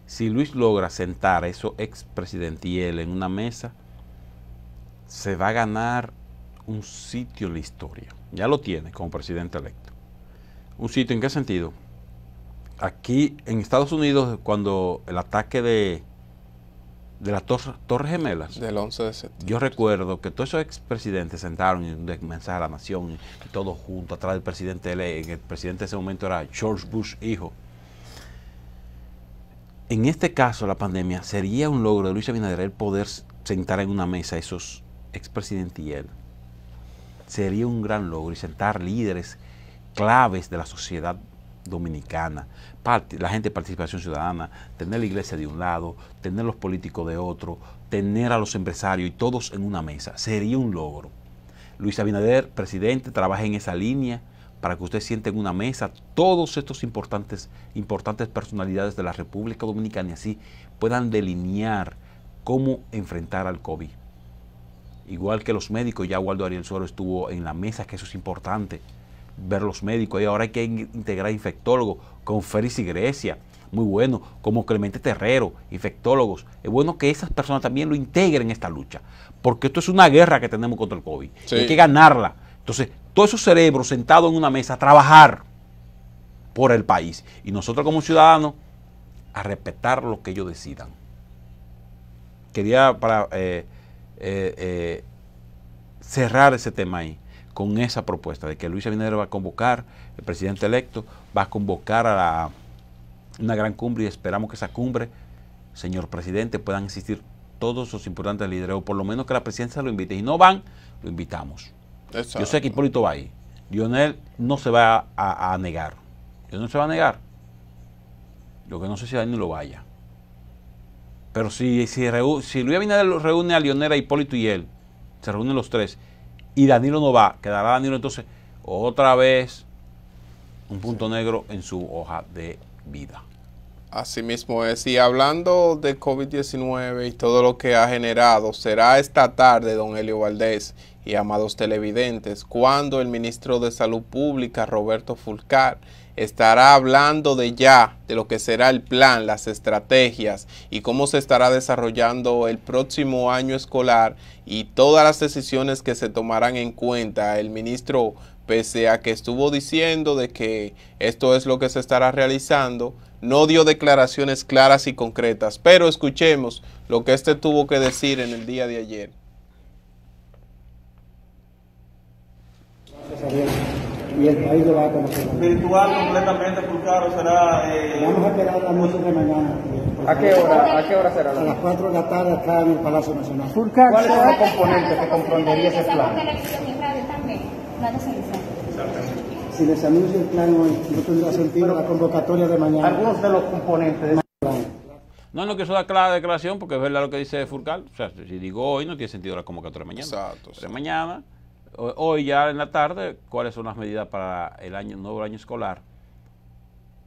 si Luis logra sentar a esos expresidentes y él en una mesa, se va a ganar un sitio en la historia. Ya lo tiene como presidente electo. ¿Un sitio en qué sentido? Aquí en Estados Unidos, cuando el ataque de, de las Torres Gemelas. Del 11 de septiembre. Yo recuerdo que todos esos expresidentes sentaron en un mensaje a la nación y todos juntos atrás del presidente. El presidente de ese momento era George Bush, hijo en este caso, la pandemia, sería un logro de Luis Abinader el poder sentar en una mesa a esos expresidentes y él. Sería un gran logro y sentar líderes claves de la sociedad dominicana, la gente de participación ciudadana, tener la iglesia de un lado, tener los políticos de otro, tener a los empresarios y todos en una mesa. Sería un logro. Luis Abinader, presidente, trabaja en esa línea para que usted siente en una mesa todos estos importantes, importantes personalidades de la República Dominicana y así puedan delinear cómo enfrentar al COVID. Igual que los médicos, ya Waldo Ariel Suero estuvo en la mesa, que eso es importante, ver los médicos. Y ahora hay que integrar infectólogos con Félix y Grecia, muy bueno, como Clemente Terrero, infectólogos. Es bueno que esas personas también lo integren en esta lucha, porque esto es una guerra que tenemos contra el COVID. Hay que ganarla. Entonces, todos esos cerebros sentados en una mesa a trabajar por el país. Y nosotros como ciudadanos a respetar lo que ellos decidan. Quería para eh, eh, eh, cerrar ese tema ahí con esa propuesta de que Luis Abinader va a convocar, el presidente electo va a convocar a la, una gran cumbre y esperamos que esa cumbre, señor presidente, puedan existir todos los importantes líderes, o por lo menos que la presidencia lo invite. Y no van, lo invitamos. Yo sé que Hipólito va ahí. Lionel no se va a, negar. Lionel no se va a negar. Lo que no sé si Daniel lo vaya. Pero si, si, si Luis Abinader reúne a Lionel, a Hipólito y él, se reúnen los tres, y Danilo no va, quedará Danilo entonces otra vez un punto negro en su hoja de vida. Así mismo es. Y hablando de COVID-19 y todo lo que ha generado, será esta tarde, don Helio Valdés y amados televidentes, cuando el ministro de Salud Pública, Roberto Fulcar, estará hablando de ya, de lo que será el plan, las estrategias y cómo se estará desarrollando el próximo año escolar y todas las decisiones que se tomarán en cuenta. El ministro, pese a que estuvo diciendo de que esto es lo que se estará realizando, no dio declaraciones claras y concretas, pero escuchemos lo que este tuvo que decir en el día de ayer. Y el país lo va a conocer. Virtual completamente, claro, será... Eh... Vamos a esperar la noche de mañana. ¿A qué hora, ¿A qué hora será? A las 4 de la tarde acá en el Palacio Nacional. ¿Cuáles son los componentes que comprendería ese plan? Si les anuncio el plan hoy, no tendrá sentido la convocatoria de mañana. Algunos de los componentes de no, no, que eso da clara declaración, porque es verdad lo que dice Furcal. O sea, si digo hoy, no tiene sentido la convocatoria de mañana. Exacto. De mañana hoy ya en la tarde cuáles son las medidas para el año nuevo año escolar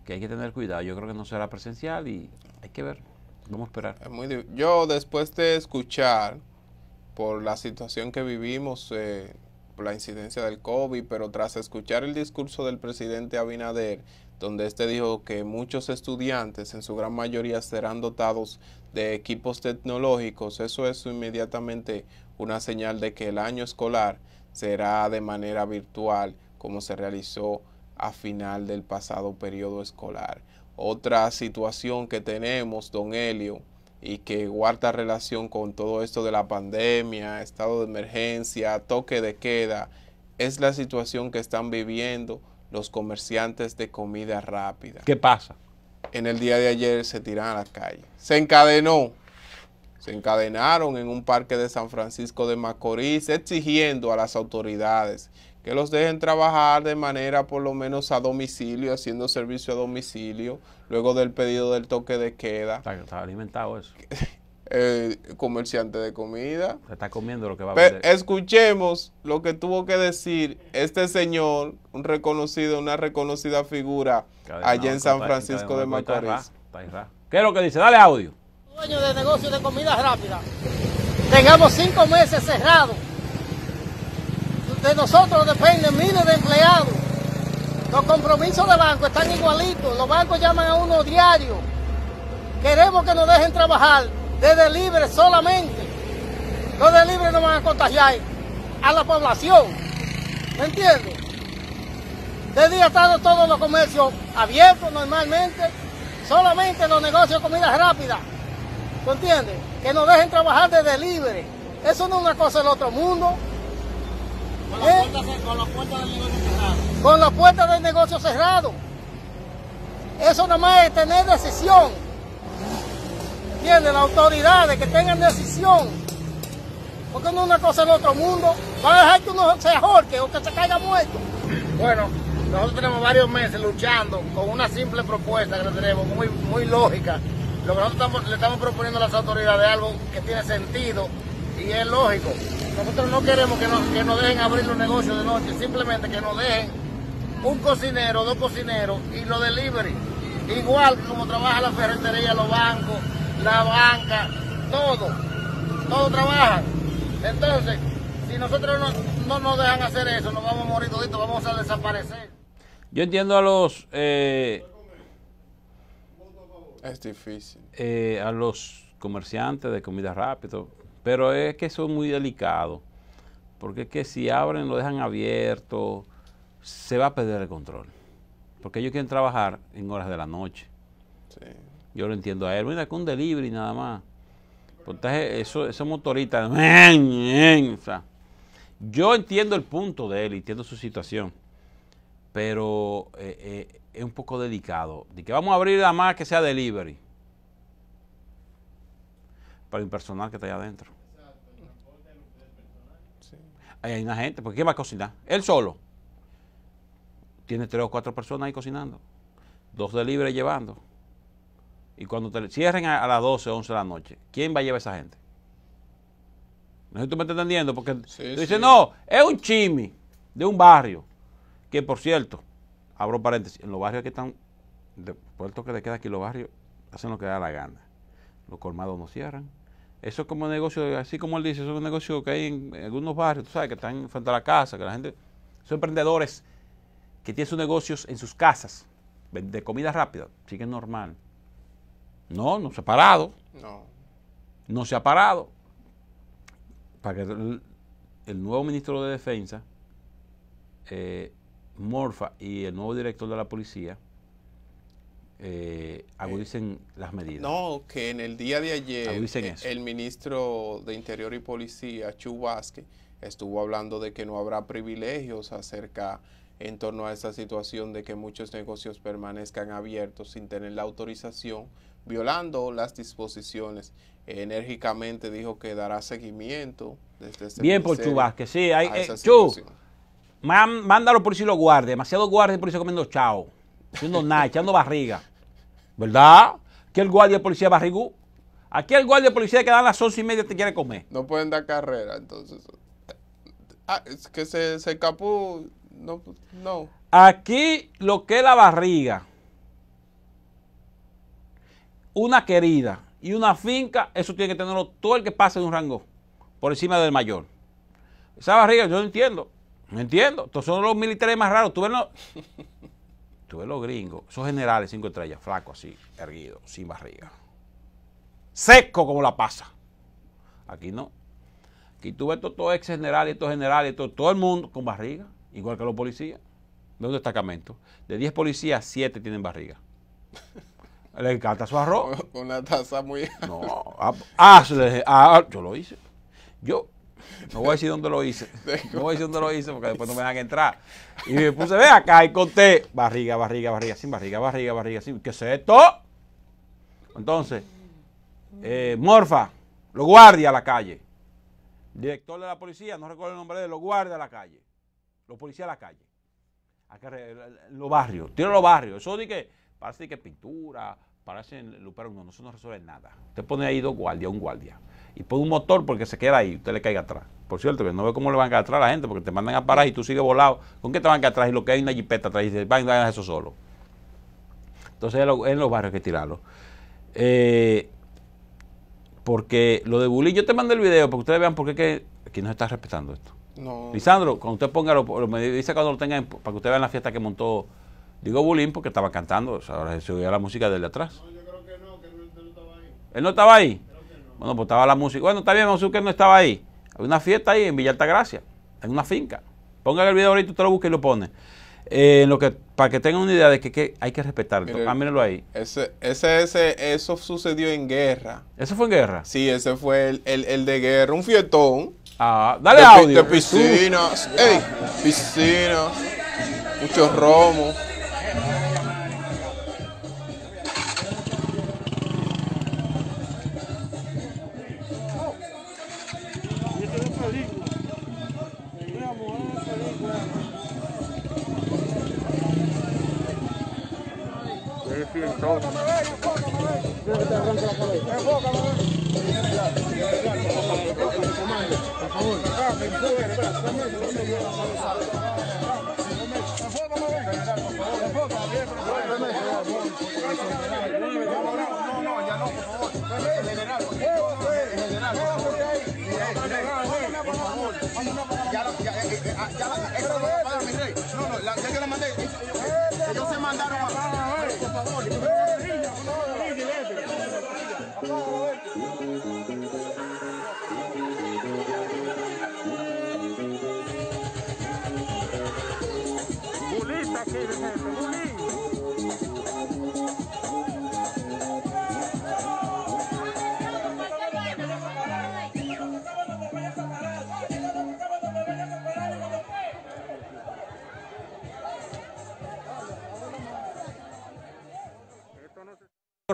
que hay que tener cuidado yo creo que no será presencial y hay que ver vamos a esperar. Yo después de escuchar por la situación que vivimos eh, por la incidencia del COVID pero tras escuchar el discurso del presidente Abinader donde este dijo que muchos estudiantes en su gran mayoría serán dotados de equipos tecnológicos eso es inmediatamente una señal de que el año escolar será de manera virtual como se realizó a final del pasado periodo escolar. Otra situación que tenemos, don Helio, y que guarda relación con todo esto de la pandemia, estado de emergencia, toque de queda, es la situación que están viviendo los comerciantes de comida rápida. ¿Qué pasa? En el día de ayer se tiran a la calle. Se encadenó se encadenaron en un parque de San Francisco de Macorís exigiendo a las autoridades que los dejen trabajar de manera por lo menos a domicilio, haciendo servicio a domicilio, luego del pedido del toque de queda. Está, alimentado eso. Eh, comerciante de comida. Se está comiendo lo que va a vender. Escuchemos lo que tuvo que decir este señor, un reconocido, una reconocida figura allá en San Francisco de Macorís. ¿Qué es lo que dice? Dale audio dueños de negocio de comida rápida, tengamos cinco meses cerrados. De nosotros dependen miles de empleados. Los compromisos de banco están igualitos. Los bancos llaman a uno diario. Queremos que nos dejen trabajar de libre solamente. Los de libre no van a contagiar a la población. ¿Me entiendes? De día están todos los comercios abiertos normalmente. Solamente los negocios de comida rápida ¿Tú entiendes? Que nos dejen trabajar de delivery. Eso no es una cosa del otro mundo. Con las, ¿Eh? puertas, del negocio cerrado. Con las puertas del negocio cerrado. Eso nada más es tener decisión. ¿Entiendes? Las autoridades que tengan decisión. Porque no es una cosa del otro mundo. Van a dejar que uno se ahorque o que se caiga muerto. Bueno, nosotros tenemos varios meses luchando con una simple propuesta que tenemos, muy, muy lógica lo que nosotros le estamos proponiendo a las autoridades es algo que tiene sentido y es lógico. Nosotros no queremos que nos, que nos dejen abrir los negocios de noche, simplemente que nos dejen un cocinero, dos cocineros y los delivery. Igual como trabaja la ferretería, los bancos, la banca, todo. Todo trabaja. Entonces, si nosotros no, no nos dejan hacer eso, nos vamos a morir toditos, vamos a desaparecer. Yo entiendo a los... Eh es difícil. Eh, a los comerciantes de comida rápida, pero es que es muy delicado, Porque es que si abren, lo dejan abierto, se va a perder el control. Porque ellos quieren trabajar en horas de la noche. Yo lo entiendo a él. Mira, con un delivery nada más. Porque eso, esos motoristas. O sea, yo entiendo el punto de él, entiendo su situación. Pero eh, eh, es un poco delicado. De que vamos a abrir nada más que sea delivery. Para el personal que está allá adentro. Hay una gente, porque ¿quién va a cocinar? Él solo. Tiene tres o cuatro personas ahí cocinando. Dos delivery llevando. Y cuando te cierren a, las 12 o 11 de la noche, ¿quién va a llevar a esa gente? No sé si tú me estás entendiendo, porque tú dices, no, es un chimi de un barrio, que por cierto, abro paréntesis, en los barrios que están, de puerto que le queda aquí, los barrios hacen lo que da la gana. Los colmados no cierran. Eso es como negocio, así como él dice, eso es un negocio que hay en, algunos barrios, tú sabes, que están frente a la casa, que la gente, son emprendedores que tienen sus negocios en sus casas, de comida rápida, siguen normal. No, no se ha parado. No. No se ha parado. Para que el, nuevo ministro de Defensa, eh, Morfa, y el nuevo director de la policía eh, agudicen las medidas. No, que en el día de ayer eh, el ministro de Interior y Policía, Chu Vázquez, estuvo hablando de que no habrá privilegios acerca en torno a esa situación de que muchos negocios permanezcan abiertos sin tener la autorización, violando las disposiciones. Enérgicamente dijo que dará seguimiento desde ese Bien por Chubasque, sí. Hay, eh, Chu, mándalo por si lo guarde. Demasiado guardia por si comiendo chao. Haciendo nada, echando barriga. ¿Verdad? Que el guardia de policía barrigú. Aquí el guardia de policía que dan las once y media te quiere comer. No pueden dar carrera, entonces. Ah, es que se, se escapó no, no. Aquí lo que es la barriga, una querida y una finca, eso tiene que tenerlo todo el que pase de un rango por encima del mayor. Esa barriga yo no entiendo. No entiendo. Estos son los militares más raros. Tú ves los, tú ves los gringos, esos generales cinco estrellas, flacos así, erguidos, sin barriga. Seco como la pasa. Aquí no. Aquí tú ves todos ex generales, estos generales, todo, todo el mundo con barriga igual que los policías, de un destacamento. De 10 policías, 7 tienen barriga. Le encanta su arroz. Una taza muy... No, ah, ah, ah, yo lo hice. Yo, no voy a decir dónde lo hice. No voy a decir dónde lo hice porque después no me van a entrar. Y me puse, ve acá y conté. Barriga, barriga, barriga, sin barriga, barriga, barriga, sin. ¿Qué es esto? Entonces, eh, Morfa, los guardia a la calle. Director de la policía, no recuerdo el nombre de él, los guardia a la calle los policías a la calle. los barrios, tiene los barrios. Eso de que parece que pintura, parece lupero, no, eso no resuelve nada. Usted pone ahí dos guardias, un guardia. Y pone un motor porque se queda ahí, usted le caiga atrás. Por cierto, que no ve cómo le van a caer atrás a la gente, porque te mandan a parar y tú sigues volado. ¿Con qué te van a caer atrás? Y lo que hay una jipeta atrás y se van a eso solo. Entonces en los barrios hay que tirarlo. Eh, porque lo de bullying, yo te mandé el video para que ustedes vean por qué aquí no se está respetando esto. No. Lisandro, cuando usted ponga, lo, me dice cuando lo tenga, para que usted vea la fiesta que montó, digo Bulín porque estaba cantando, ahora se oía la música desde atrás. No, yo creo que no, que él, no estaba ahí. ¿Él no estaba ahí? Bueno, pues estaba la música. Bueno, está bien, él no estaba ahí. Hay una fiesta ahí en Villa Altagracia, en una finca. Ponga el video ahorita, usted lo busca y lo pone. Eh, lo que, para que tengan una idea de que, hay que respetar. ah, mírenlo ahí. Ese, ese, ese, eso sucedió en guerra. ¿Eso fue en guerra? Sí, ese fue el, el, el de guerra, un fietón. Ah, dale audio. De piscinas, ey, piscinas, mucho romo. Ellos se mandaron a... Por favor.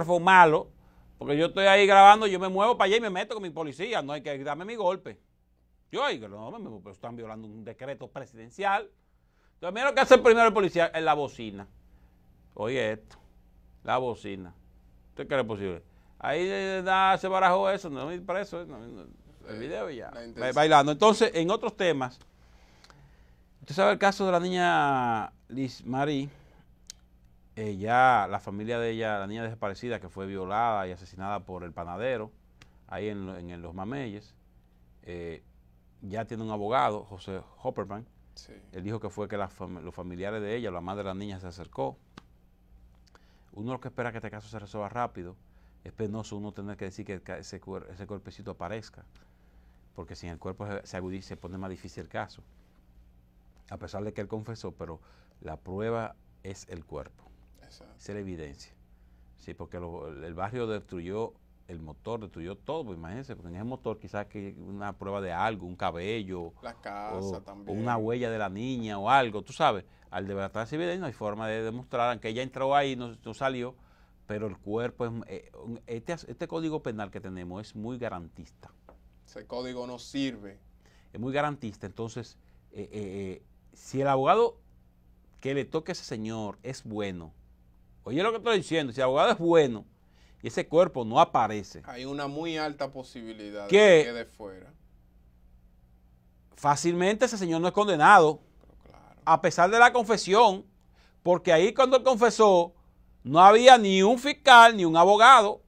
Fue malo, porque yo estoy ahí grabando, yo me muevo para allá y me meto con mi policía, no hay que darme mi golpe. Yo digo, no, me, pero están violando un decreto presidencial. Entonces, mira lo que hace primero el policía en la bocina. Oye esto, la bocina. ¿Usted cree posible? Ahí da, se barajó eso, no ir preso, no, el video ya. Bailando. Entonces, en otros temas, usted sabe el caso de la niña Liz Marie ella, la familia de ella, la niña desaparecida que fue violada y asesinada por el panadero, ahí en, Los Mameyes, eh, ya tiene un abogado, José Hopperman. Él dijo que fue que los familiares de ella, la madre de la niña, se acercó. Uno lo que espera que este caso se resuelva rápido. Es penoso uno tener que decir que ese, ese cuerpecito aparezca, porque si el cuerpo se agudiza, se pone más difícil el caso. A pesar de que él confesó, pero la prueba es el cuerpo. Esa es la evidencia. Sí, porque el barrio destruyó el motor, destruyó todo, pues imagínense, porque en ese motor quizás que una prueba de algo, un cabello, la casa o, también. o una huella de la niña o algo, tú sabes, al debatir esa evidencia no hay forma de demostrar, aunque ella entró ahí, no, no salió, pero el cuerpo, es, eh, este, este código penal que tenemos es muy garantista. Ese código no sirve. Es muy garantista, entonces, eh, eh, si el abogado que le toque a ese señor es bueno, Oye lo que estoy diciendo, si el abogado es bueno y ese cuerpo no aparece. Hay una muy alta posibilidad de que quede fuera. Fácilmente ese señor no es condenado. A pesar de la confesión, porque ahí cuando él confesó no había ni un fiscal ni un abogado.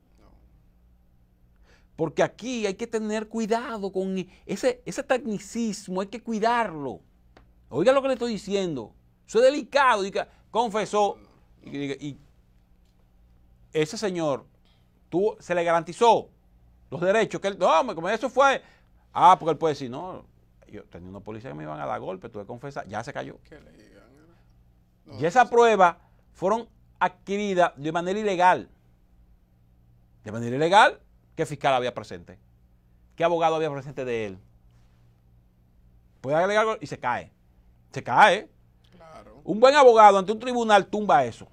Porque aquí hay que tener cuidado con ese, ese tecnicismo, hay que cuidarlo. Oiga lo que le estoy diciendo. Eso es delicado. confesó y, ese señor tú, se le garantizó los derechos que él, no, como eso fue, ah, porque él puede decir, no, yo tenía una policía que me iban a dar golpe, tuve que confesar, ya se cayó. y esas pruebas fueron adquiridas de manera ilegal. De manera ilegal, ¿qué fiscal había presente? ¿Qué abogado había presente de él? Puede alegar y se cae. Se cae. Un buen abogado ante un tribunal tumba eso.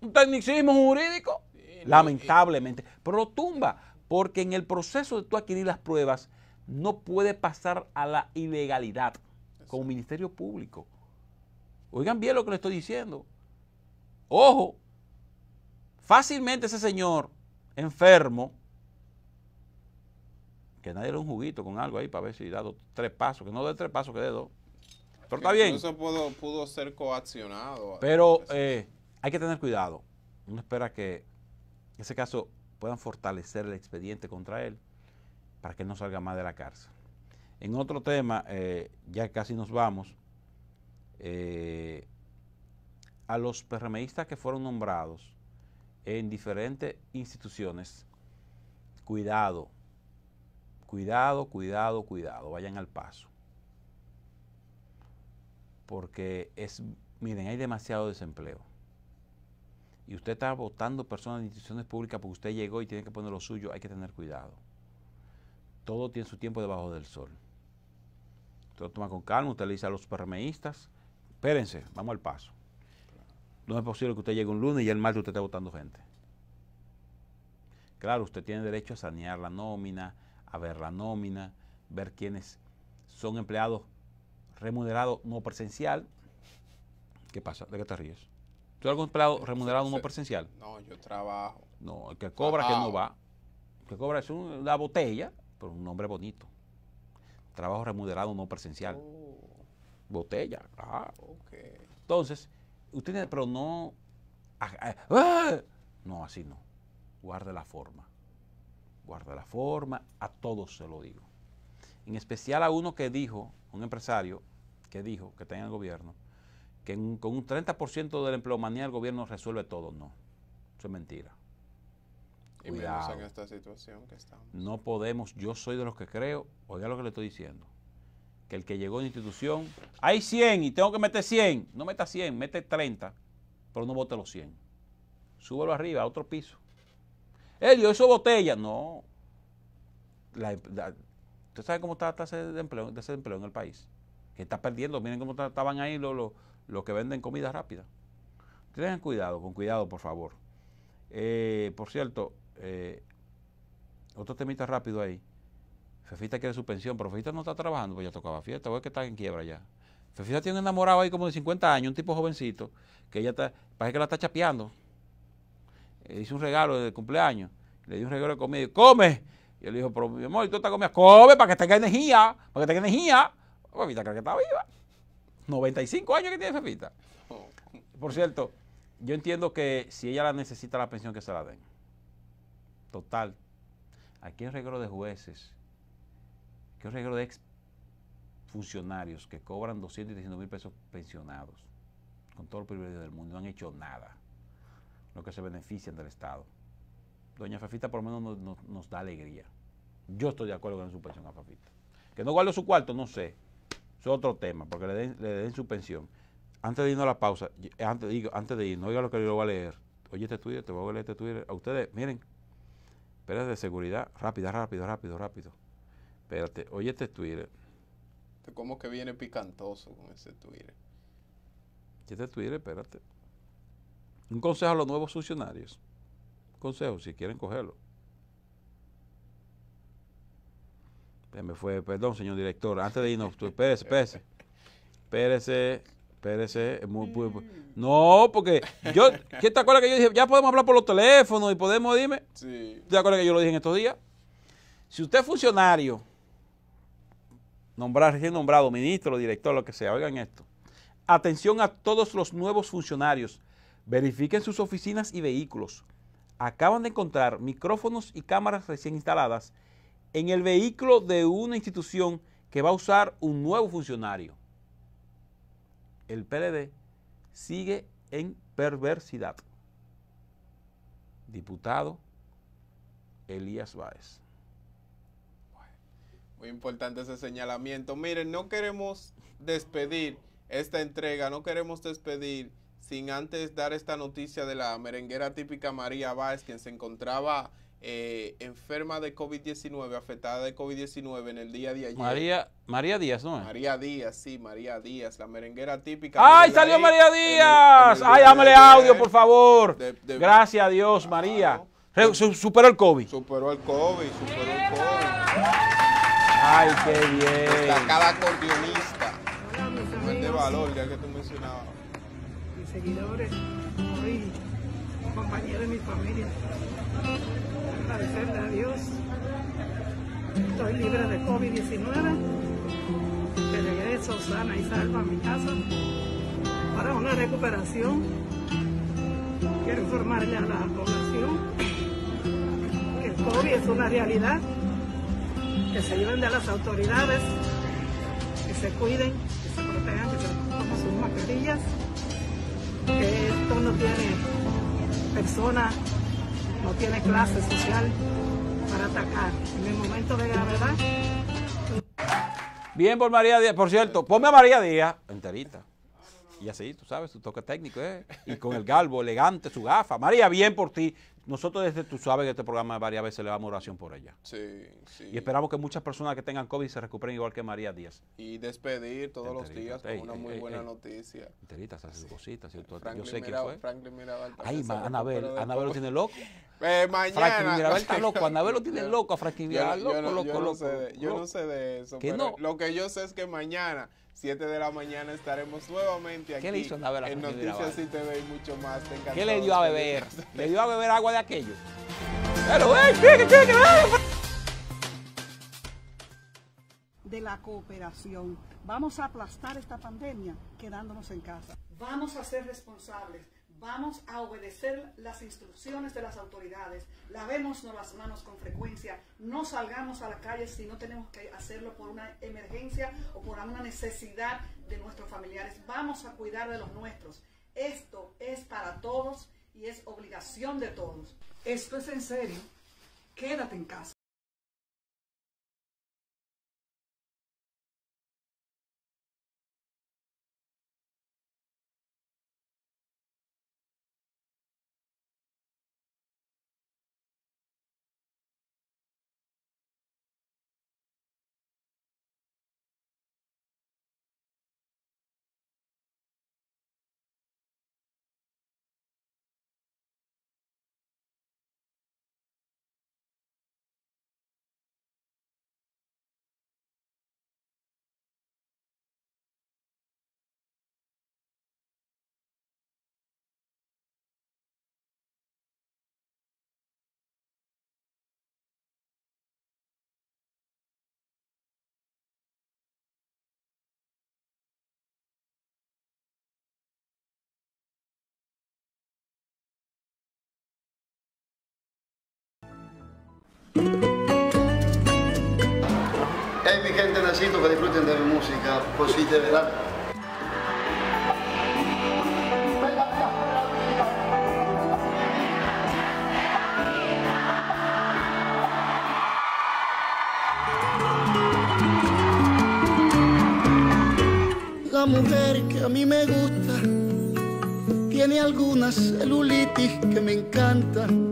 Un tecnicismo jurídico. Lamentablemente. Pero lo tumba, porque en el proceso de tú adquirir las pruebas no puede pasar a la ilegalidad como Ministerio Público. Oigan bien lo que le estoy diciendo. Ojo, fácilmente ese señor enfermo, que nadie le un juguito con algo ahí para ver si da tres pasos, que no dé tres pasos, que dé dos. Pero está bien. Eso pudo, pudo ser coaccionado. Pero eh, hay que tener cuidado. Uno espera que en ese caso puedan fortalecer el expediente contra él para que no salga más de la cárcel. En otro tema, eh, ya casi nos vamos, eh, a los PRMistas que fueron nombrados en diferentes instituciones, cuidado, cuidado, cuidado, cuidado, vayan al paso. Porque es, miren, hay demasiado desempleo y usted está votando personas de instituciones públicas porque usted llegó y tiene que poner lo suyo, hay que tener cuidado. Todo tiene su tiempo debajo del sol. Usted lo toma con calma, usted le dice a los permeístas, espérense, vamos al paso. No es posible que usted llegue un lunes y el martes usted esté votando gente. Claro, usted tiene derecho a sanear la nómina, a ver la nómina, ver quiénes son empleados remunerados no presencial. ¿Qué pasa? ¿De qué te ríes? ¿Tú eres algún empleado remunerado no presencial? No, yo trabajo. No, el que cobra que no va. El que cobra es una botella, pero un nombre bonito. Trabajo remunerado no presencial. Oh. Botella. Ah. Entonces, usted tiene, pero no. ¡ah! No, así no. Guarde la forma. Guarde la forma. A todos se lo digo. En especial a uno que dijo, un empresario que dijo que está en el gobierno, que con un 30% del empleomanía el gobierno resuelve todo. No, eso es mentira. Y menos en esta situación que estamos. No podemos, yo soy de los que creo, oiga lo que le estoy diciendo, que el que llegó a una institución, hay 100 y tengo que meter 100. No meta 100, mete 30, pero no bote los 100. Súbelo arriba, a otro piso. Elio, eso botella. No. La, la, ¿Usted sabe cómo está la tasa de empleo, desempleo en el país? Que está perdiendo. Miren cómo estaban ahí los, los, los que venden comida rápida. Tengan cuidado, con cuidado, por favor. Eh, por cierto, eh, otro temita rápido ahí. Fefita quiere su pensión, pero Fefita no está trabajando, pues ya tocaba fiesta, o es que está en quiebra ya. Fefita tiene un enamorado ahí como de 50 años, un tipo jovencito, que ella está, parece que la está chapeando. Le hizo un regalo de cumpleaños, le dio un regalo de comida, ¡come! Y él dijo, pero mi amor, ¿y tú estás comiendo? ¡Come para que tenga energía! ¡Para que tenga energía! Fefita cree que está viva. 95 años que tiene Fefita. Por cierto, yo entiendo que si ella la necesita la pensión, que se la den. Total. Aquí hay regalo de jueces, que un regalo de ex funcionarios que cobran 200 y 300 mil pesos pensionados, con todo el privilegio del mundo, no han hecho nada. Lo que se benefician del Estado. Doña Fafita por lo menos nos, nos, nos da alegría. Yo estoy de acuerdo con su pensión a Fafita. Que no guarde su cuarto, no sé. Es otro tema, porque le den, le den su pensión. Antes de irnos a la pausa, antes, digo, antes de irnos, oiga lo que yo voy a leer. Oye, este Twitter, te voy a leer este Twitter. A ustedes, miren, espérate de seguridad, rápida, rápido, rápido, rápido. Espérate, oye este Twitter. Como que viene picantoso con ese Twitter. Este Twitter, espérate. Un consejo a los nuevos funcionarios. Un consejo, si quieren cogerlo. Me fue, perdón, señor director. Antes de irnos, espérese, espérese. Espérese, espérese. Muy, muy, no, porque yo, ¿qué te acuerdas que yo dije? Ya podemos hablar por los teléfonos y podemos, dime. Sí. ¿Te acuerdas que yo lo dije en estos días? Si usted es funcionario, nombrar, recién nombrado, ministro, director, lo que sea, oigan esto. Atención a todos los nuevos funcionarios. Verifiquen sus oficinas y vehículos. Acaban de encontrar micrófonos y cámaras recién instaladas en el vehículo de una institución que va a usar un nuevo funcionario. El PLD sigue en perversidad. Diputado Elías Báez. Muy importante ese señalamiento. Miren, no queremos despedir esta entrega, no queremos despedir sin antes dar esta noticia de la merenguera típica María Báez, quien se encontraba eh, enferma de COVID-19, afectada de COVID-19 en el día de ayer. María, María Díaz, ¿no? María Díaz, sí, María Díaz, la merenguera típica. ¡Ay, salió ahí, María Díaz! ¡Ay, dámele audio, por favor! De, de, Gracias a Dios, María. Superó el COVID. Superó el COVID, superó el COVID. ¡Ay, qué bien! Destacada acordeonista. De valor, ya que tú mencionabas. Mis seguidores, hoy compañeros de mi familia agradecerle a Dios. Estoy libre de COVID-19. De regreso sana y salva a mi casa para una recuperación. Quiero informarle a la población que el COVID es una realidad, que se lleven de las autoridades, que se cuiden, que se protejan, que se pongan sus mascarillas, que esto no tiene persona no tiene clase social para atacar. En el momento de gravedad. Bien por María Díaz. Por cierto, ponme a María Díaz enterita. Y así, tú sabes, su toque técnico, ¿eh? Y con el galbo elegante, su gafa. María, bien por ti. Nosotros desde, tú sabes que este programa varias veces le damos oración por ella. Sí, sí. Y esperamos que muchas personas que tengan COVID se recuperen igual que María Díaz. Y despedir todos enterita, los días con ey, una muy ey, buena noticia. Enterita, hace sus cositas. ¿sí? Franklin Yo sé Mirabal, quién fue. Franklin Mirabal Ay, ma, Anabel, Anabel lo tiene loco. Eh, mañana. Franklin Mirabal está loco, Anabel lo tiene loco a Franklin Mirabal. Yo, loco, no, loco, yo, no loco, sé de, yo no sé de eso. ¿Qué pero no? Lo que yo sé es que mañana 7 de la mañana estaremos nuevamente aquí ¿Qué le hizo Anabel a en Noticias Mirabal? ITV y mucho más. ¿Qué le dio a beber? ¿Le dio a beber agua de aquello? De la cooperación. Vamos a aplastar esta pandemia quedándonos en casa. Vamos a ser responsables. Vamos a obedecer las instrucciones de las autoridades. Lavémonos las manos con frecuencia. No salgamos a la calle si no tenemos que hacerlo por una emergencia o por una necesidad de nuestros familiares. Vamos a cuidar de los nuestros. Esto es para todos y es obligación de todos. Esto es en serio. Quédate en casa. Hey, mi gente, necesito que disfruten de mi música, pues sí, de verdad. La mujer que a mí me gusta tiene algunas celulitis que me encantan.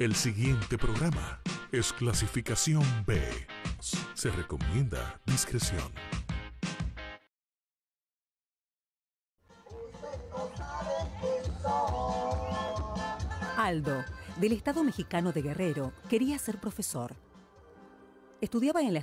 El siguiente programa es clasificación B. Se recomienda discreción. Aldo, del Estado mexicano de Guerrero, quería ser profesor. Estudiaba en la